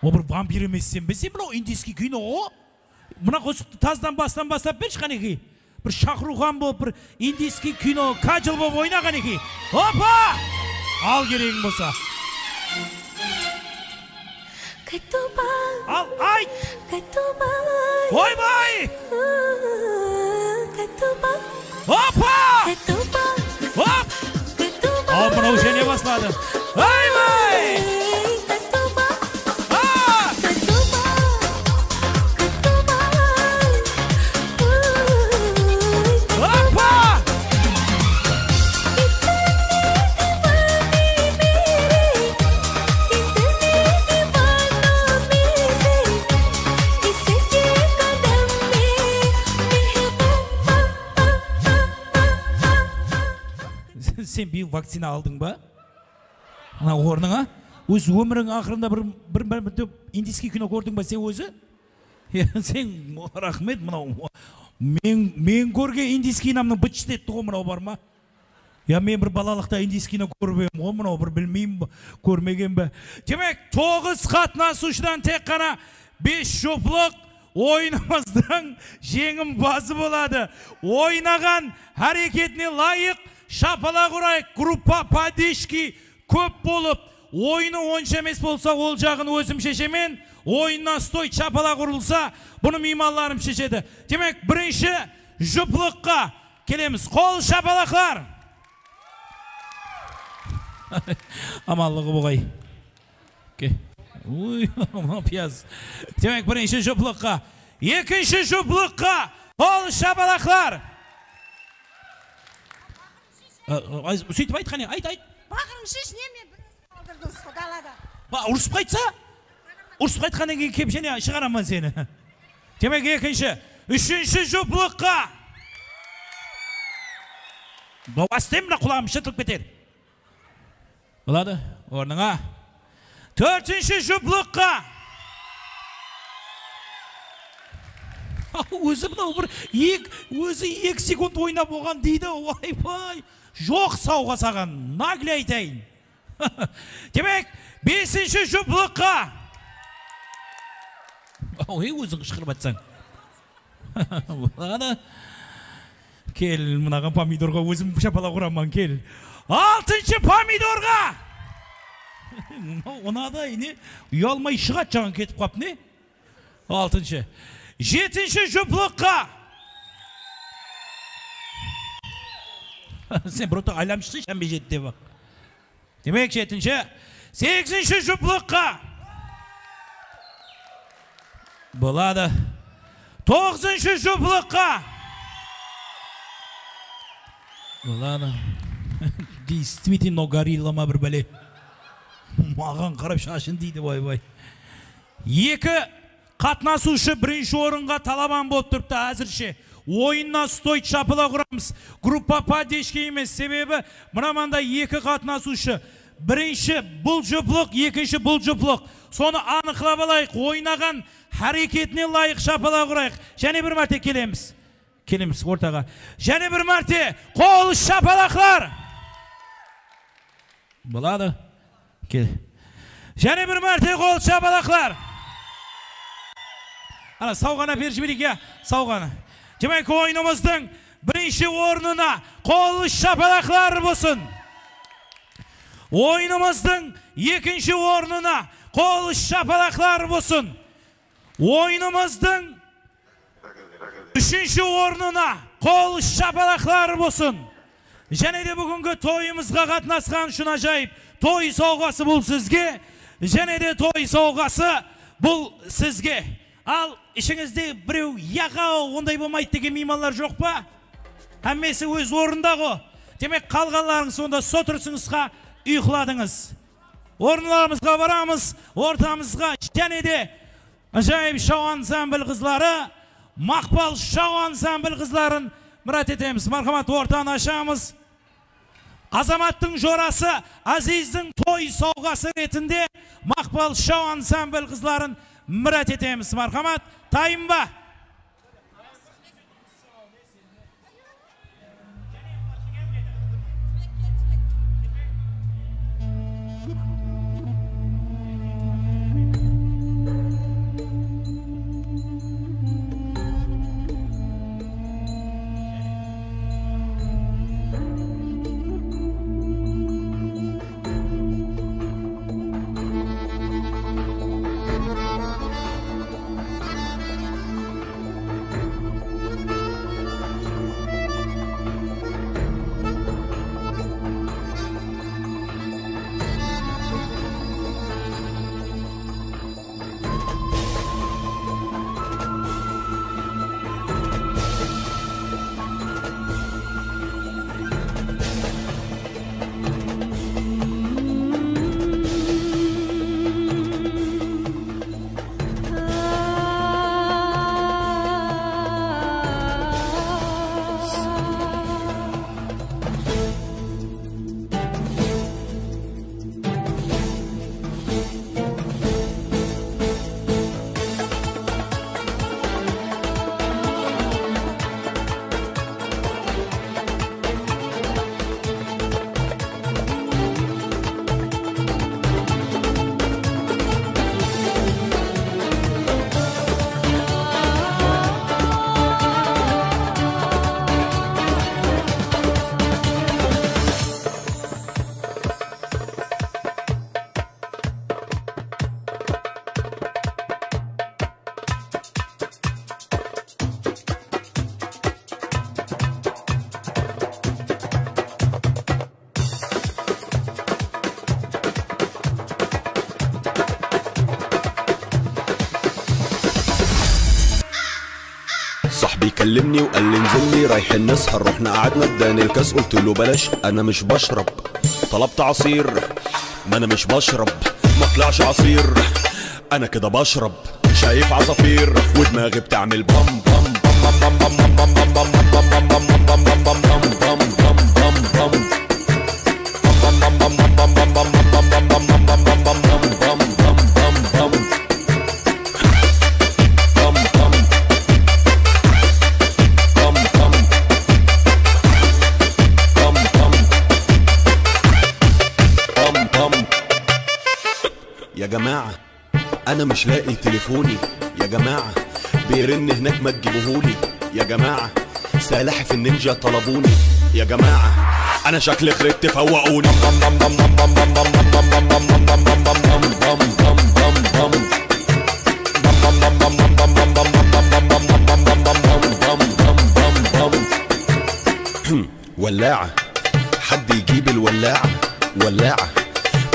ол бір вампир емес сен бе сен мынау индийский кино ғой мына қосықты таздан бастан бастап берші қанекей бір шахрухан болып бір индийский кино каджол болып ойна қанекей опа ал керегің болса ал айт ойбай опа оп ал мынау және бастады ойбай сен биыл вакцина алдың ба? Ана орныңа. Өз өмірің ақырында бір бір бір, индийский кино көрдің ба сен өзі? Сен рахмет мынау мен мен көрген индийский киномның быт шыт етті ғой мынау бар ма? Я мен бір балалықта индийский кино көріп едім ғой мынау бір білмеймін ба көрмеген бе? Демек тоғыз қатынасушыдан тек қана бес жұплық ойынымыздың жеңімпазы болады. Ойнаған әрекетіне лайық шапалақ ұрайық группа поддержки көп болып ойыны онша емес болса ол жағын өзім шешемен ойынына стой шапалақ ұрылса бұны меймандарым шешеді. Демек бірінші жұплыққа келеміз. Қол шапалақлар! Аманлығы болғай ке. Ой пияз. Демек бірінші жұплыққа екінші жұплыққа қол шапалақлар! Сөйтіп айт қане айт айт Бағырың шеш неме қалдырдың далада. Ұрысып қайтса ұрысып қайтқаннан кейін келіп және шығарамын сені. Демек екінші үшінші жұплыққа. Бастаймын мына құлағым шытылып кетер. Болады орныңа. Төртінші жұплыққа. Өзі мынау бір ек, өзі екі секунд ойнап болған дейді. Ойбай жоқ сауға саған нагле айтайын. Демек бесінші жұплыққа. Ой өзің ышқырып жатсаң болады кел мынаған помидорға өзім шапалақ ұрамын кел. Алтыншы помидорға. Мынау ұнадай не? Ұялмай шығады жаған кетіп қалып не? Алтыншы. Жетінші жұплыққа. Сен бір айламшысың шәмбе жеті деп демек жетінші сегізінші жұплыққа болады тоғызыншы жұплыққа болады действительно горилла ма бір бәле маған қарап шашын дейді ойбай екі қатынасушы бірінші орынға талабан болып тұрыпты әзірше ойынына стой шапалақ ұрамыз группа поддержки емес. Себебі мына мында екі қатынасушы. Бірінші бұл жұплық екінші бұл жұплық. Соны анықлап алайық ойнаған әрекетіне лайық шапалақ ұрайық және бір мәрте келеміз. Келеміз ортаға. Және бір мәрте қол шапалақлар. Болады. Кел. Және бір мәрте қол шапалақлар. Ана сауғана беріп жіберейік иә сауғана. Демек ойынымыздың бірінші орнына қол шапалақлар болсын ойынымыздың екінші орнына қол шапалақлар болсын ойынымыздың үшінші орнына қол шапалақлар болсын және де бүгінгі тойымызға қатынасқан үшін ажайып той сауғасы бұл сізге және де той сауғасы бұл сізге ал ішіңізде біреу яғау ондай болмайды деген меймандар жоқ па? Әммесі өз орында ғой. Демек қалғанларың сонда отырысыңызға ұйқыладыңыз орындарымызға барамыз ортамызға және де ажайып шау ансамбль қыздары мақпал шау ансамбль қыздарын мұрат етеміз. Мархамат ортаны ашамыз. Азаматтың жорасы азиздің той сауғасы ретінде мақпал шау ансамбль қыздарын мұрат етеміз мархамат. Тайым كلمني وقال لي انزل لي رايحين نسهر رحنا قعدنا اداني الكاس قلت له بلاش أنا مش بشرب طلبت عصير ما أنا مش بشرب ما طلعش عصير أنا كده بشرب شايف عصافير ودماغي بتعمل بام بام بام بام بام بام بام بام بام بام بام بام بام بام بام بام بام بام أنا مش لاقي تليفوني. يا جماعة بيرن هناك ما تجيبوهولي. يا جماعة سلاحف النينجا طلبوني. يا جماعة أنا شكلي خربت فوقوني. ولاعة حد يجيب الولاعة؟ ولاعة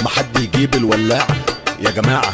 ما حد يجيب الولاعة. يا جماعة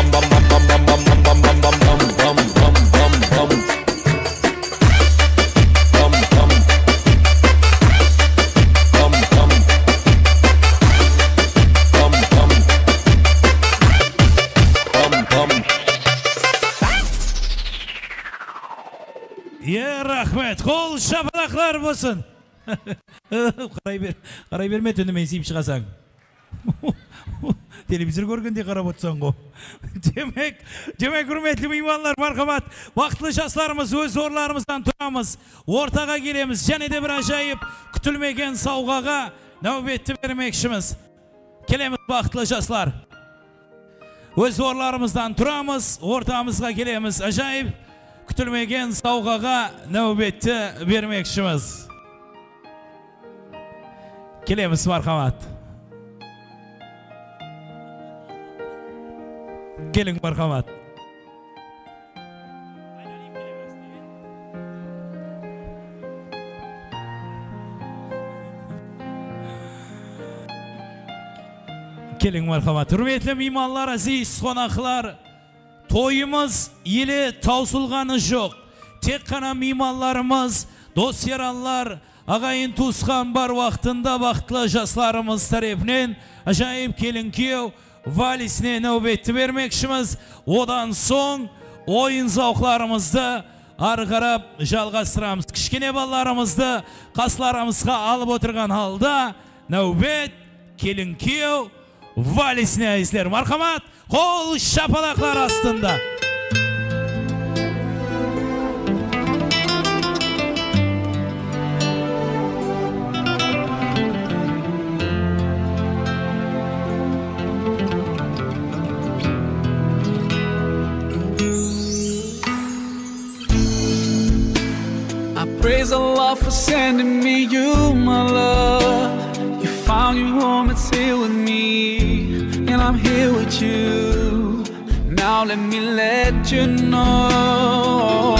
болсын. Қарай бер қарай берме түні мен сиіп шығасаң. Телевизор көргендей қарап отырсаң ғой. Демек демек құрметті меймандар мархамат бақытты жастарымыз өз орларымыздан тұрамыз. Ортаға келеміз. Және де бір ажайып күтілмеген сауғаға нәубетті бермекшіміз. Келеміз бақытты жастар. Өз орларымыздан тұрамыз. Ортамызға келеміз. Ажайып күтілмеген сауғаға нәубетті бермекшіміз келеміз мархамат келің мархамат келің мархамат құрметті мейманлар әзиз қонақлар to'yimiz yili tausılgani жоқ тек қана мейманларымыз дос яранлар ағайын туысқан бар уақытында бақытлы жастарымыз тарапынан ажайып келін күйеу валисіне нәубетті бермекшіміз одан соң ойын зауқларымызды ары қарап жалғастырамыз кішкене балаларымызды қасыларымызға алып отырған алда нәубет келін күйеу валисіне әйіздер мархамат қол шапалақлар астында I praise Allah for sending me you, my love. You found your home, it's here with me, and I'm here with you. Now let me let you know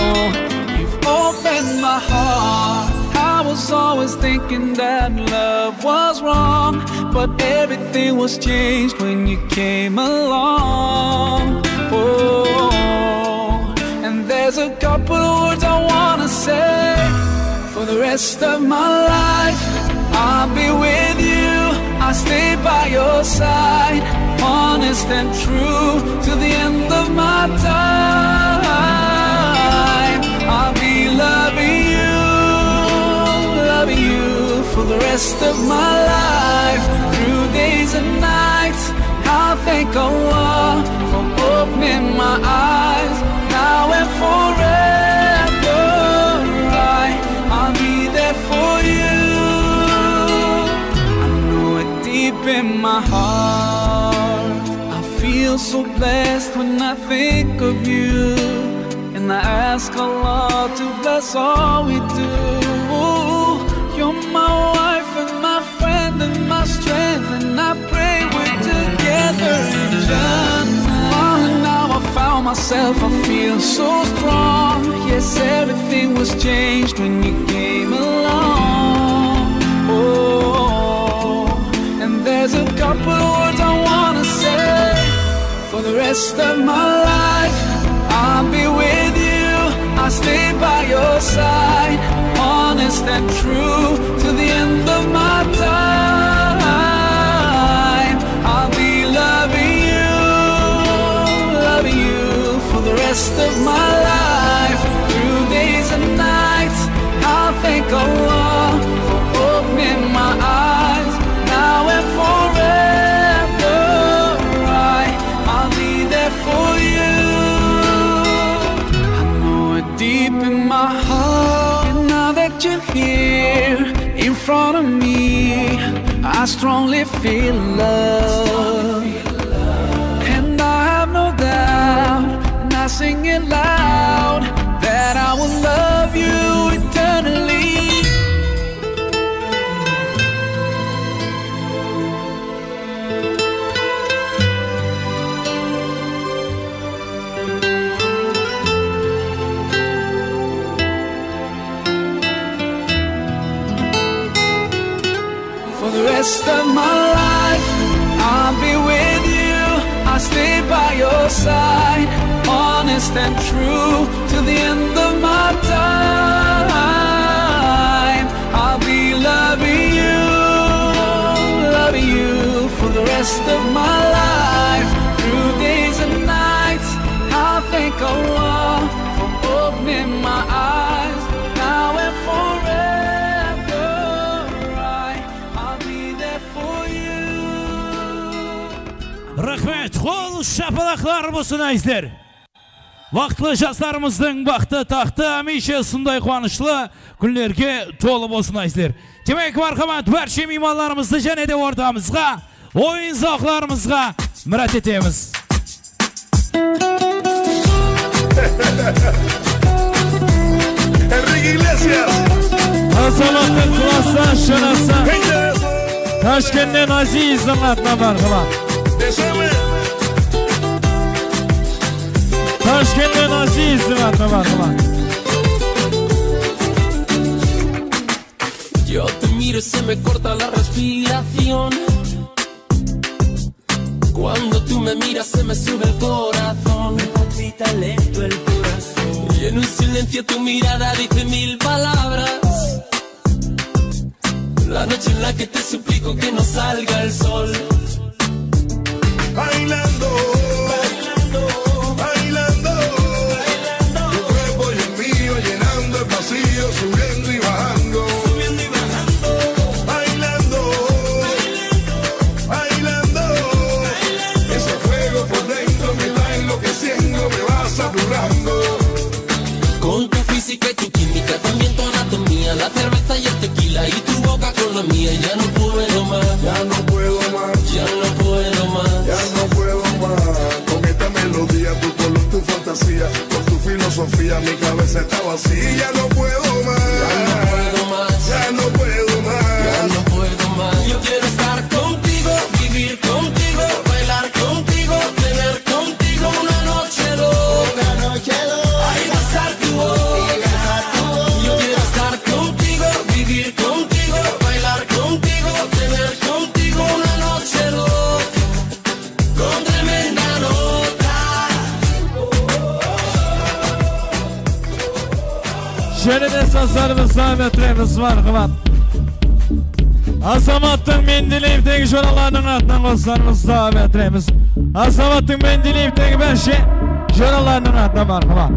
you've opened my heart. I was always thinking that love was wrong, but everything was changed when you came along. Oh, and there's a couple words I wanna say for the rest of my life. I'll be with you, I'll stay by your side, honest and true to the end of my time. I'll be loving you, loving you for the rest of my life, through days and nights. I'll thank Allah for opening my eyes now and forever. In my heart. I feel so blessed when I think of you. And I ask Allah to bless all we do. You're my wife and my friend and my strength. And I pray we're together in Jannah. Oh, now I found myself, I feel so strong. Yes, everything was changed when you came there's a couple words I wanna say for the rest of my life. I'll be with you, I'll stay by your side, honest and true to the end of my time. I'll be loving you, loving you for the rest of my life, through days and nights. I'll thank Allah front of me, I strongly feel love. And I have no doubt, and I sing it loud, that I will love you by your side, honest and true to the end of my time. I'll be loving you, loving you for the rest of my life, through days and nights. I'll thank Allah шапалақлар болсын әйіздер Вақтылы жастарымыздың бақты тақты әмейше сұндай қуанышлы күндерге толы болсын әйіздер демек мархамат барша меймандарымызды және де ортамызға ойын зауқларымызға мұрат етеміз. Enrique Iglesias. Азиздің атына мархабат Déjame. Yo te miro y se me corta la respiración. Cuando tú me miras se me sube el corazón. Me palpita lento el corazón. Y en un silencio tu mirada dice mil palabras. La noche en la que te suplico que no salga el sol. Bailando, mía, ya no puedo más. Ya no puedo más. Ya no puedo más. Ya no puedo más. Con esta melodía, tu color, tu fantasía, con tu filosofía, mi cabeza está vacía. Ya no puedo Vatandaşlarımız zahmetlerimiz var kıvat. Azamat'ın Mendiliyev'deki joralarının adından dostlarımız zahmetlerimiz. Azamat'ın Mendiliyev'deki beşi joralarının adından var kıvat.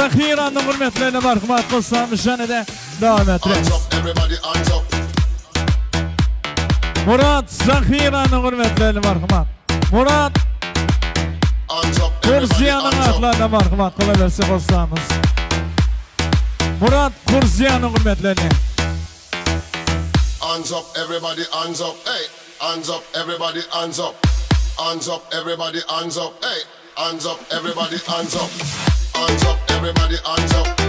Zahiranın hürmetlerine marhamat kılsam nişan ede devam ettirelim. Murat Zahiranın hürmetlerine marhamat. Murat Kurziyanın adlarına marhamat kılabilirsek olsamız. Murat Kurziyanın hürmetlerine. Hands up, everybody hands up, hey. Hands up, everybody hands up. Hands up, everybody hands up, hey. Hands up, everybody hands up. Hands up. Everybody hands up.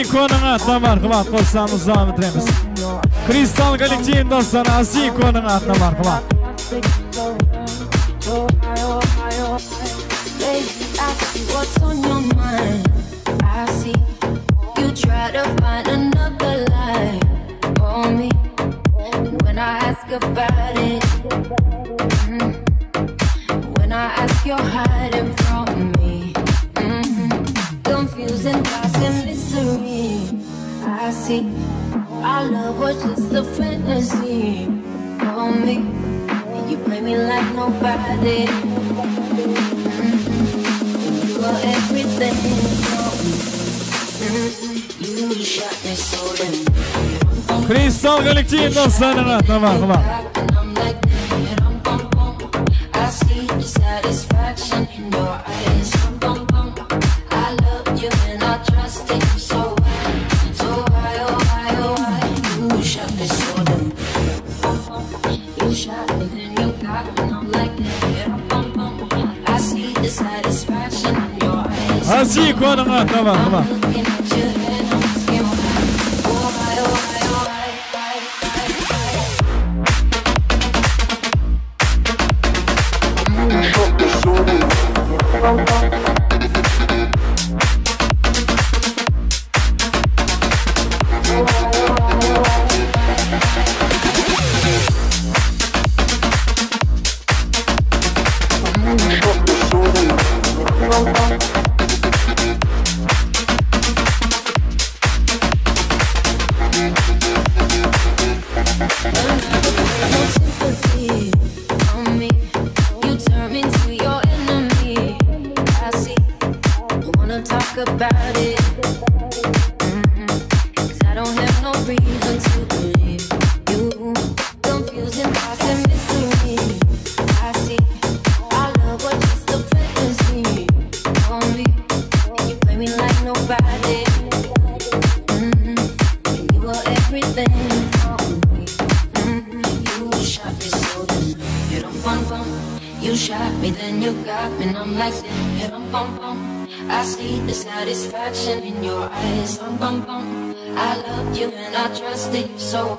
ikonuna tamarhamat qo'shsamiz davom ettiramiz kristal kollektiv do'stlar aziz ikonuna tamarhamat no, no, no, come on, come on. Assim, quando, come on, come on. Trusted you so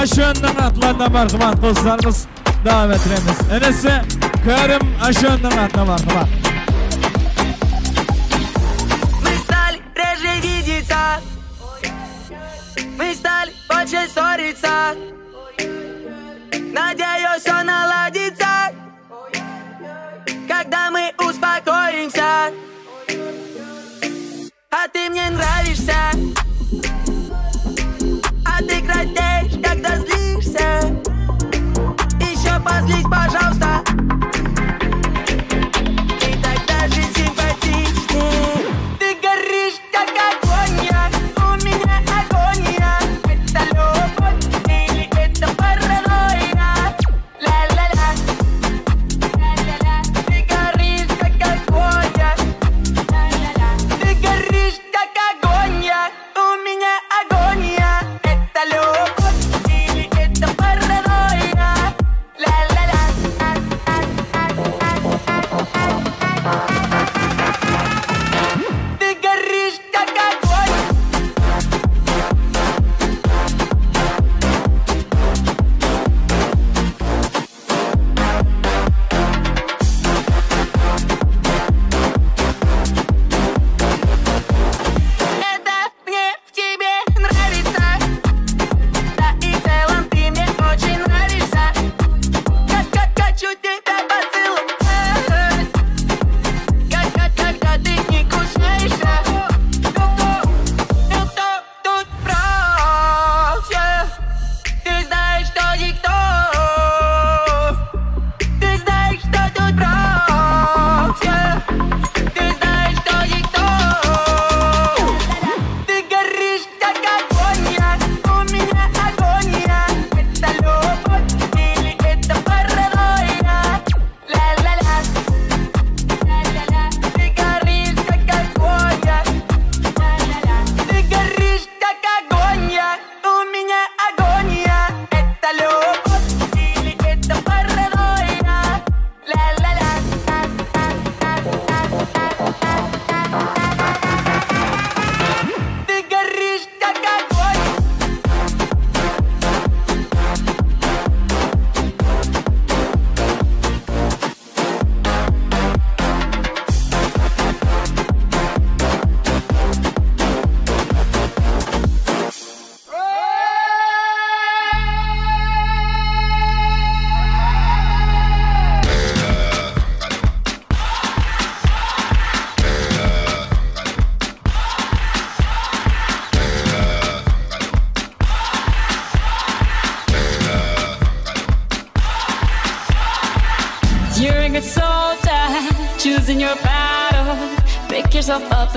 Aşağıdan atlarına marhamat dostlarımız davetlimiz. Enesi Kerim Aşağıdan atla marhamat.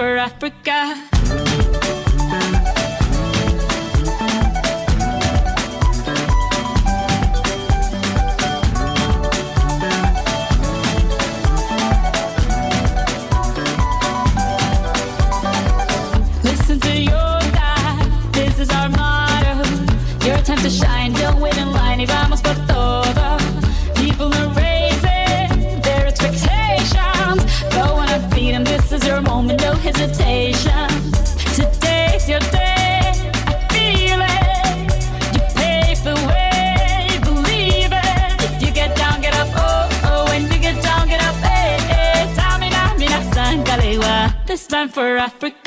for Africa. Africa.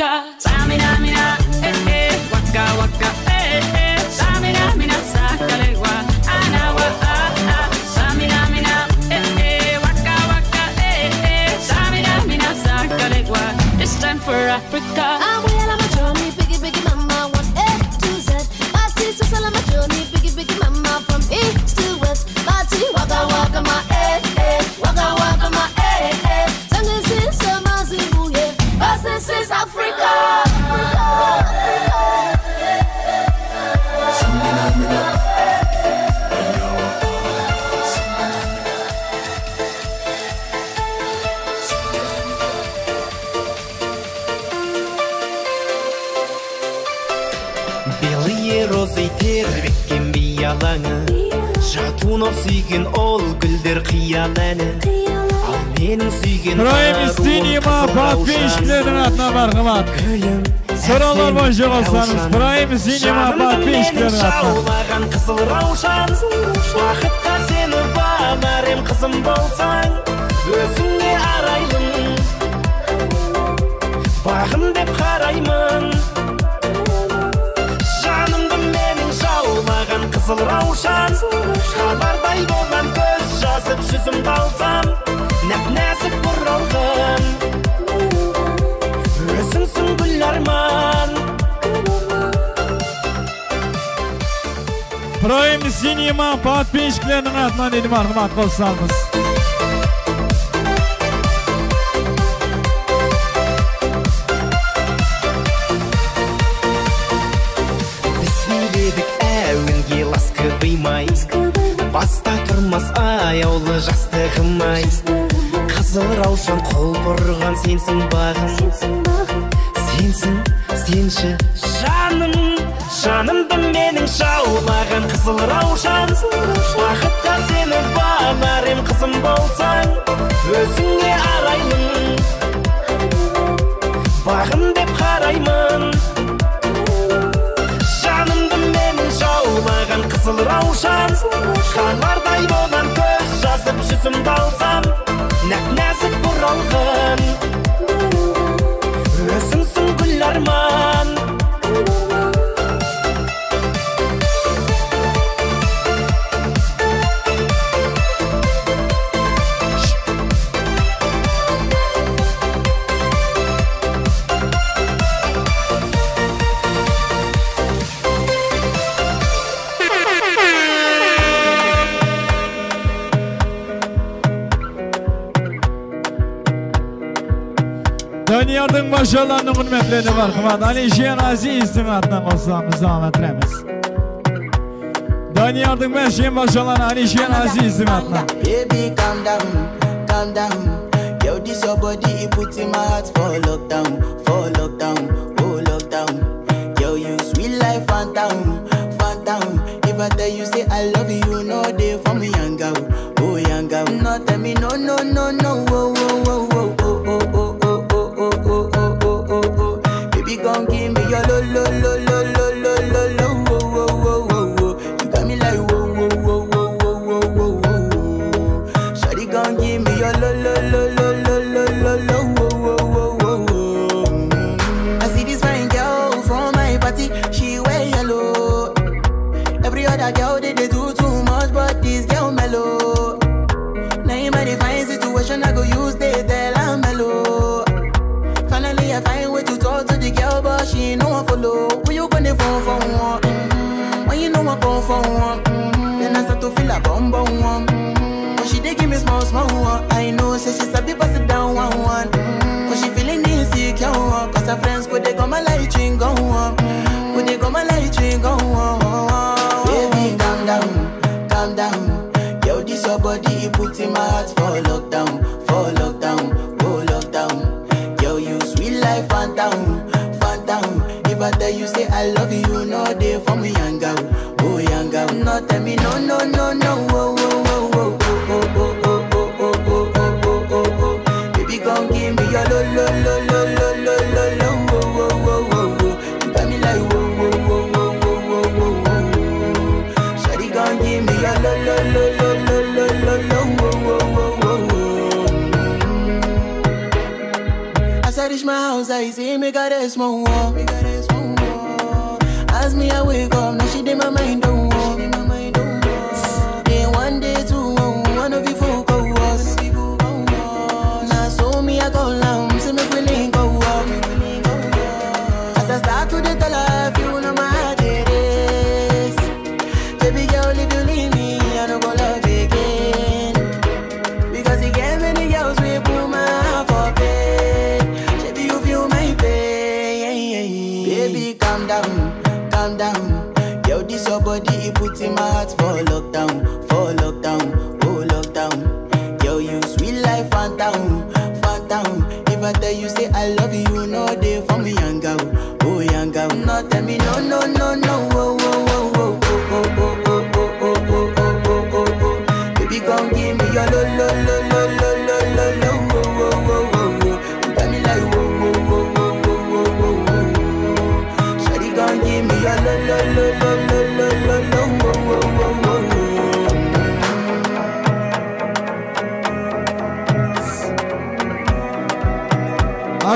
Ибраһим Истинима подписчиклердің атына. жаулаған қызыл раушан. Уақытқа сені бамар ем қызым болсаң өзіңе арайлым бағым деп қараймын. Жанымды менің жаулаған қызыл раушан. Хабардай болған көз жазып жүзімді алсам нәп нәзік бұралған Ibrohim Sinima подписчиклерінің атынан елім арғымат қосамыз. Сөйледік әуінге ласковый май, баста тұрмас аяулы жастығым ай. Қызыл раушан құлпырған сенсің бағым, сенсің, сенші жаным жанымды менің жаулаған қызыл раушан. Уақытқа сені бағар ем қызым болсаң өзіңе арайлым бағым деп қараймын. Жанымды менің жаулаған қызыл раушан. Хабардай болған көз жазып жүзімді алсам нәп нәзік бұралған. İnşallah nungun var kıvat. Ali Şiyan Aziz tınatına kostamız zahmet remiz. Dani ben Şiyan başalan Ali Şiyan Aziz tınatına. Baby calm down, calm down. Yo, this your body, it puts in my heart for lockdown, for lockdown, oh lockdown. Yo, you sweet life, phantom, phantom. If I tell you say I love you, no day for me, young girl, oh young girl. No, tell me no, no, no, no. For me girl, oh young girl. No tell me no no no no, oh oh oh oh oh oh oh oh oh oh oh oh oh oh. Baby gon' give me your lo lo lo lo lo lo lo lo, oh oh oh oh oh. You got me like whoa whoa whoa whoa whoa whoa whoa whoa. Shawty gon' give me your lo lo lo lo lo lo lo lo, oh oh oh oh oh. As I reach my house, I see me got a small wall.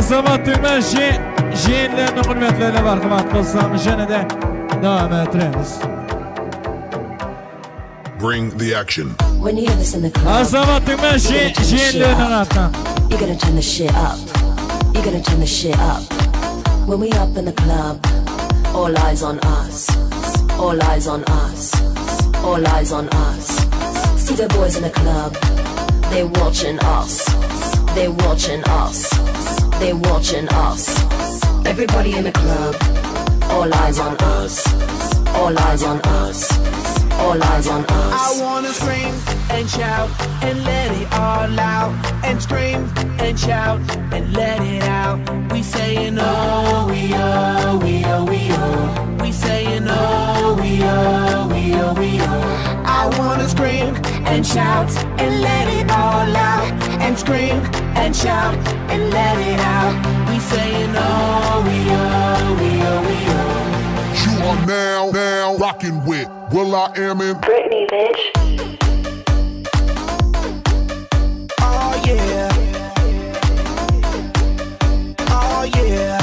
Azamatlık ben şey hürmetlerine var kıymet dostlarım Jene de devam ettiremiz Bring the action. When you hear this in the club, Azamatlık ben şey Jeyinlerinin attan you gotta turn the shit up. You gotta turn the shit up. When we up in the club, all eyes on us. All eyes on us. All eyes on us. See the boys in the club, They're watching us. They're watching us. They watching us. Everybody in the club, all eyes on us. All eyes on us. All eyes on us. I wanna scream and shout and let it all out. And scream and shout and let it out. We saying oh, we oh, we oh, we oh. We saying oh, we oh, we oh, we oh. I wanna scream and shout and let it all out. And scream and shout and let it out. We saying oh, we oh, we oh, we oh. You are now, now rocking with Will I Am in Britney, bitch. Oh yeah. Oh yeah.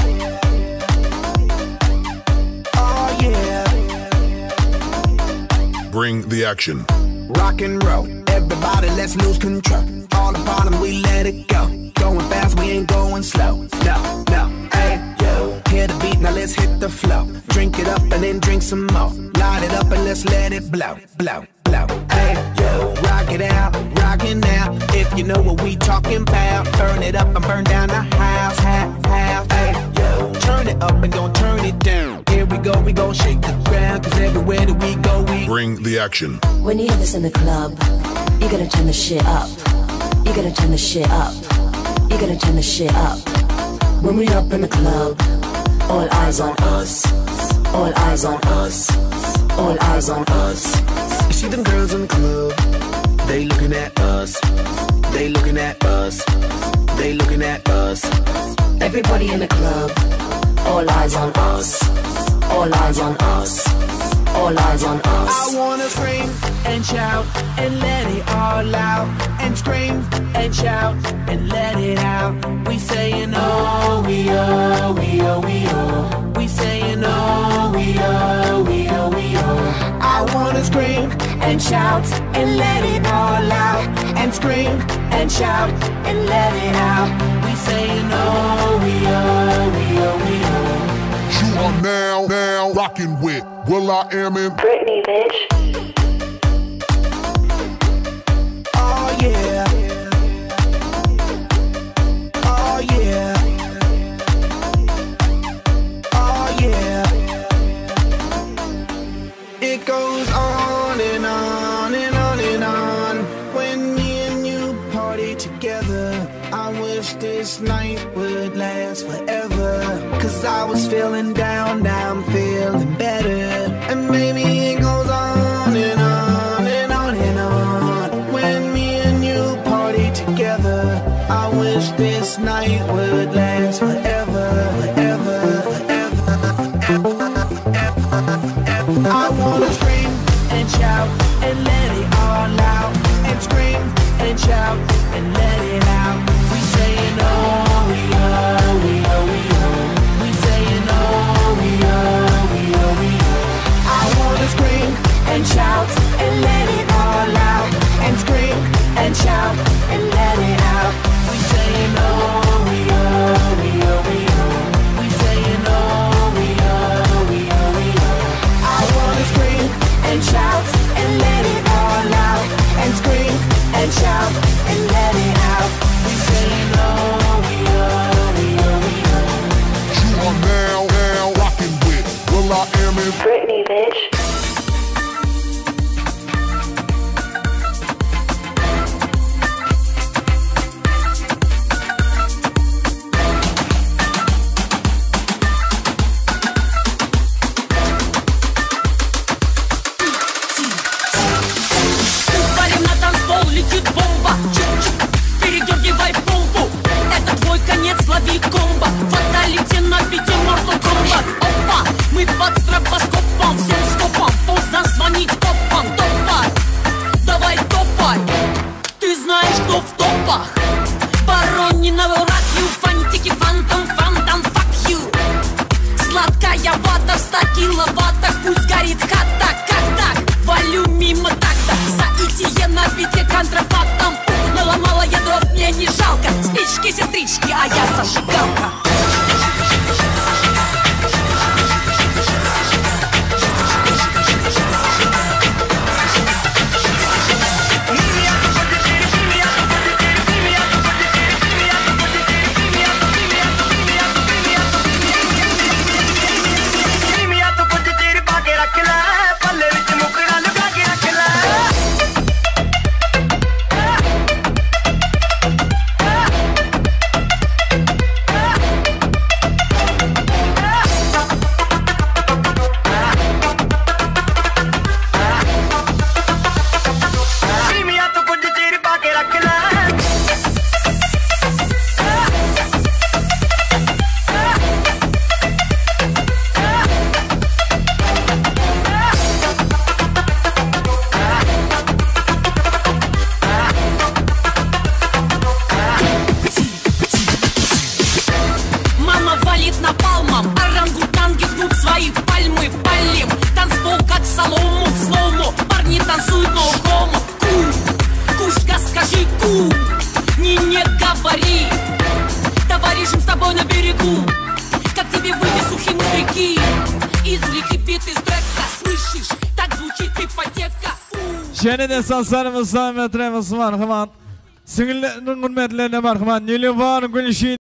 Oh yeah. Bring the action. Rock and roll. Everybody, let's lose control. All the problem, we let it go. Going fast, we ain't going slow. No, no, hey, yo. Hear the beat, now let's hit the flow. Drink it up and then drink some more. Light it up and let's let it blow, blow, blow. Hey, yo. Rock it out, rock it now. If you know what we talking about, burn it up and burn down the house, house, house. Hey, yo. Turn it up and gon' turn it down. Here we go, we gon' shake the ground. Cause everywhere that we go, we Bring the action. When you hear this in the club, you gotta turn the shit up. You gotta turn the shit up. You gotta turn the shit up. When we up in the club, all eyes on us. All eyes on us. All eyes on us. You see them girls in the club, they looking at us. They looking at us. They looking at us. Everybody in the club, all eyes on us. All eyes on us. All eyes on us. I wanna scream and shout and let it all out. And scream and shout and let it out. We saying oh, we oh, we oh, we oh. We saying oh, we oh, we oh, we oh. I wanna scream and shout and let it all out. And scream and shout and let it out. We saying oh, we oh, we oh, we oh. You are now, now rocking with Will I Am in Britney, bitch. Oh yeah. Oh yeah. Oh yeah. It goes on and on and on and on. When me and you party together, I wish this night would last forever. Cause I was feeling down, now shout and let it out. We saying oh, we oh, we oh, we oh. We saying oh, we oh, we oh, we oh. I wanna scream and shout and let it all out. And scream and shout and and shout dostlar ve trevası var hıman. Singillerin hürmetlerine var hıman. Nilüfer Gülşin.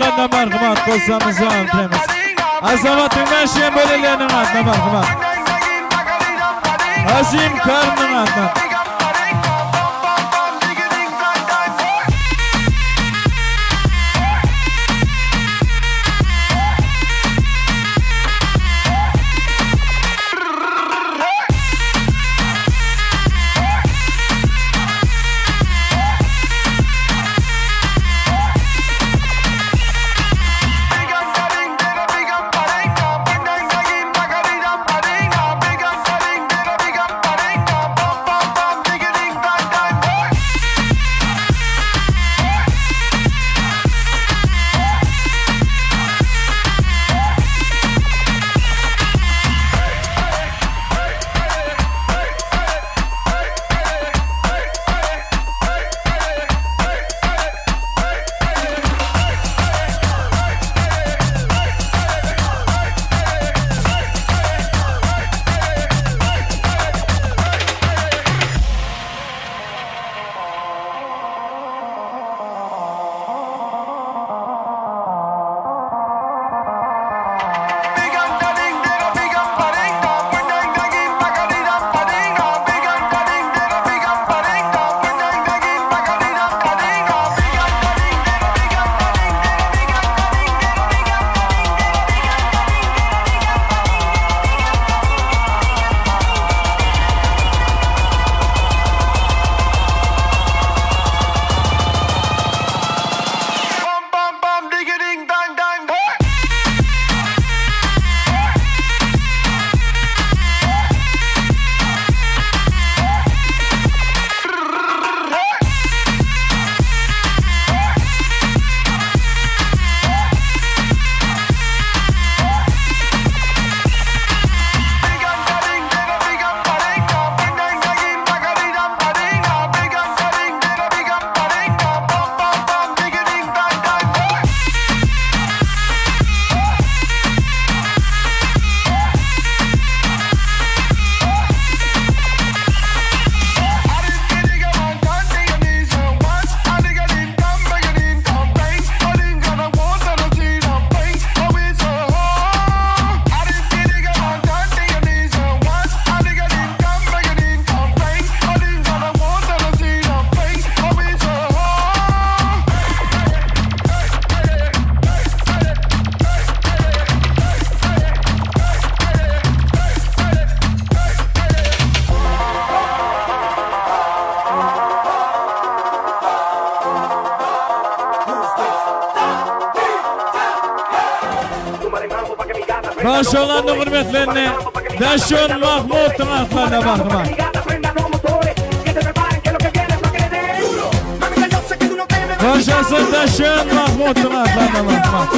Adlarına merhamet, bozlarınızı anlatayımız. Azamatından şeyin bölülerinin adına merhamet. Azim karnın adına. manda, manda, manda. Vaya Santa Chama, volta lá, lá, lá, lá, lá.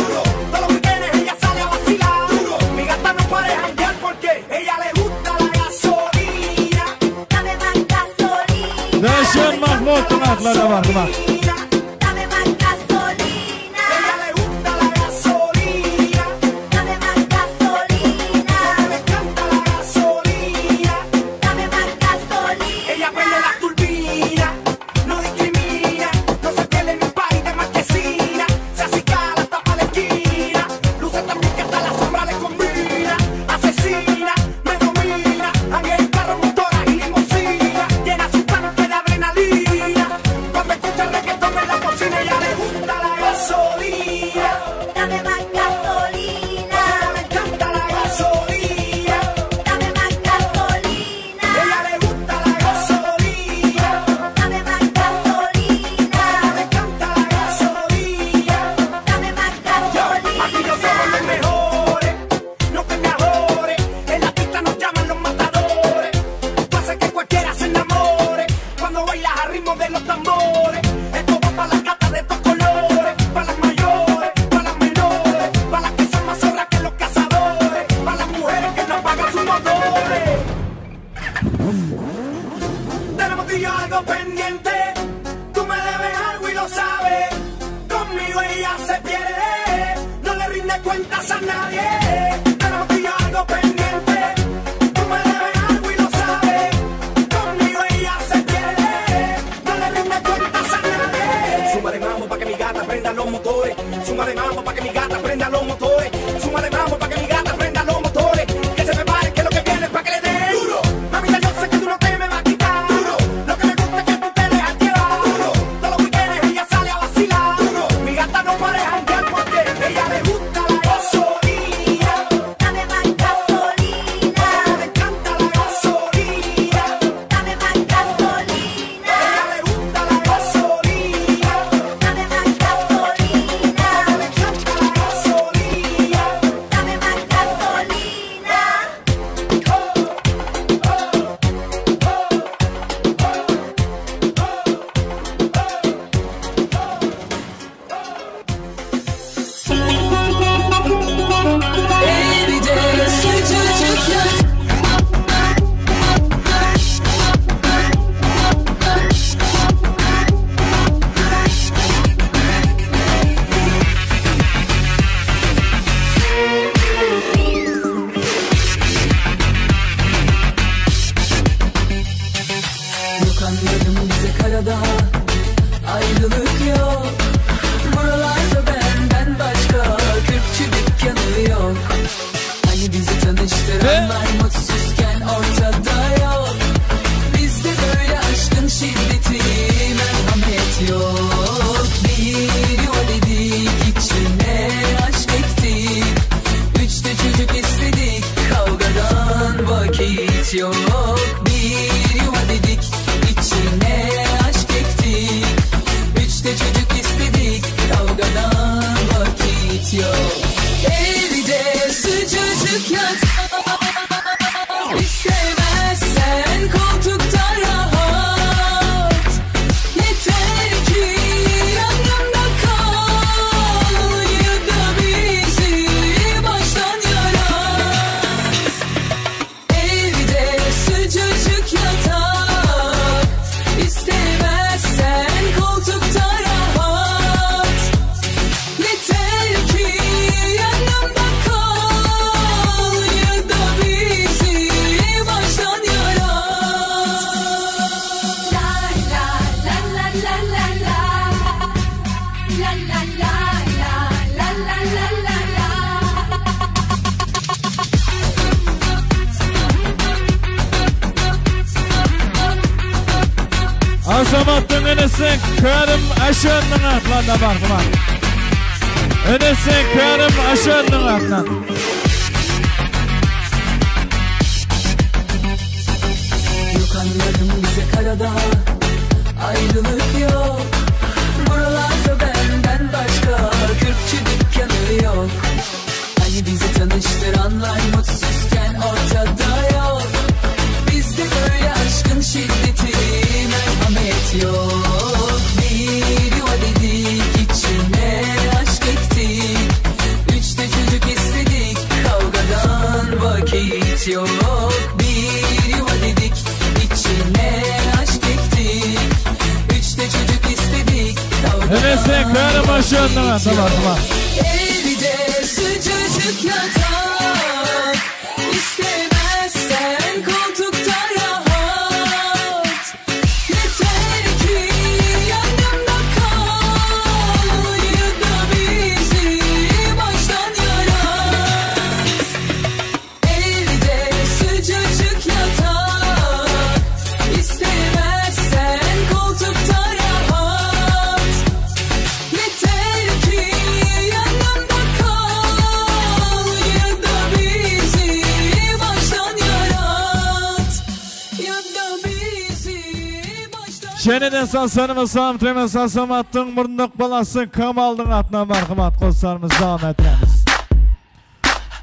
Dostlarımız Samtremi Sasam attın Mırndık balası Kamal'ın atına marhamat Dostlarımız devam etmemiz.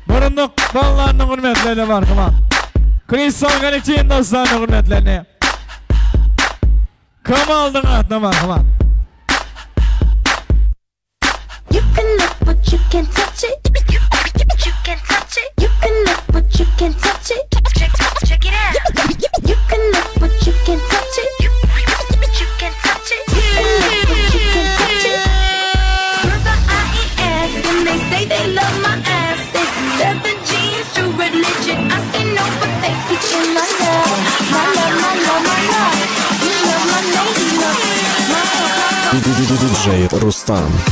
Mırndık ballarının hürmetlerine marhamat Kristal Galikçi'nin dostlarının hürmetlerine Kamal'ın atına marhamat phone.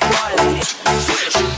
body. Switch.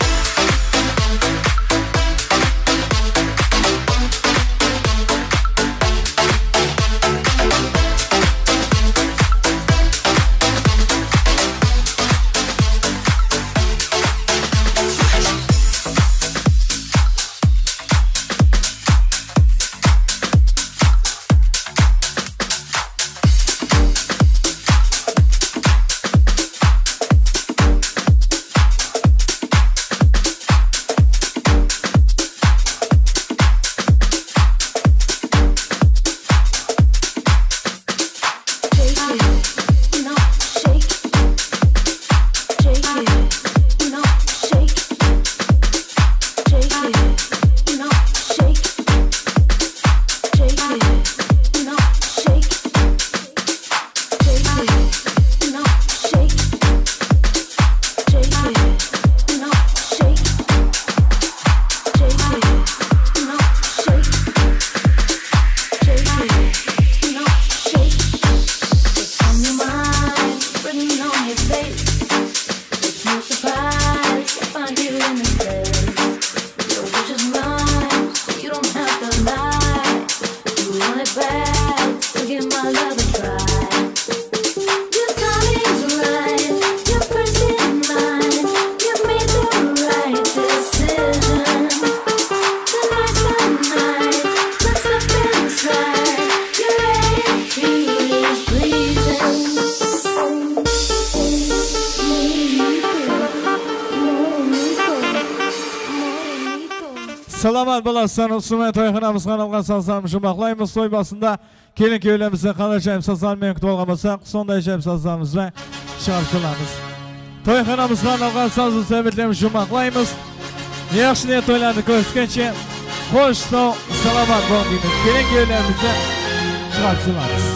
Қазақстан ұсымай тойқына мұсқан алған саздарым жұмақлаймыз той басында келін кеулемізді қалай жайым саздармен күтіп алған болсақ сондай жайым саздарымызбен шығарып саламыз тойқына мұсқан алған сазды сәбірлеріміз жұмақлаймыз yaxshi niyat to'ylarni ko'rsatgancha xo'sh sog' salomat bo'ling deymiz kelin kuyovlarimizni chiqarib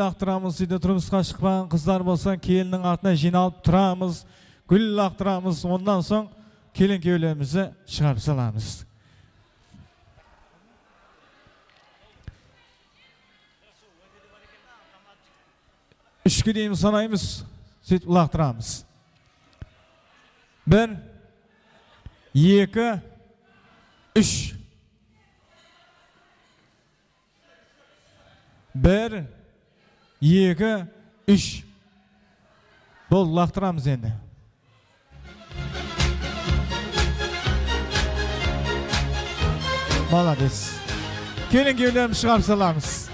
Лақтырамыз, үйде тұрмысқа шықпаған қыздар болса, келіннің артына жиналып тұрамыз, гүл лақтырамыз, ондан соң келін кеулерімізді шығарып саламыз. Үшке дейін санаймыз, сөйтіп лақтырамыз. Бір, екі, үш. Бір, екі, үш. Бол, лақтырамыз енді. Молодец. Келін кеулеріміз шығарып саламыз.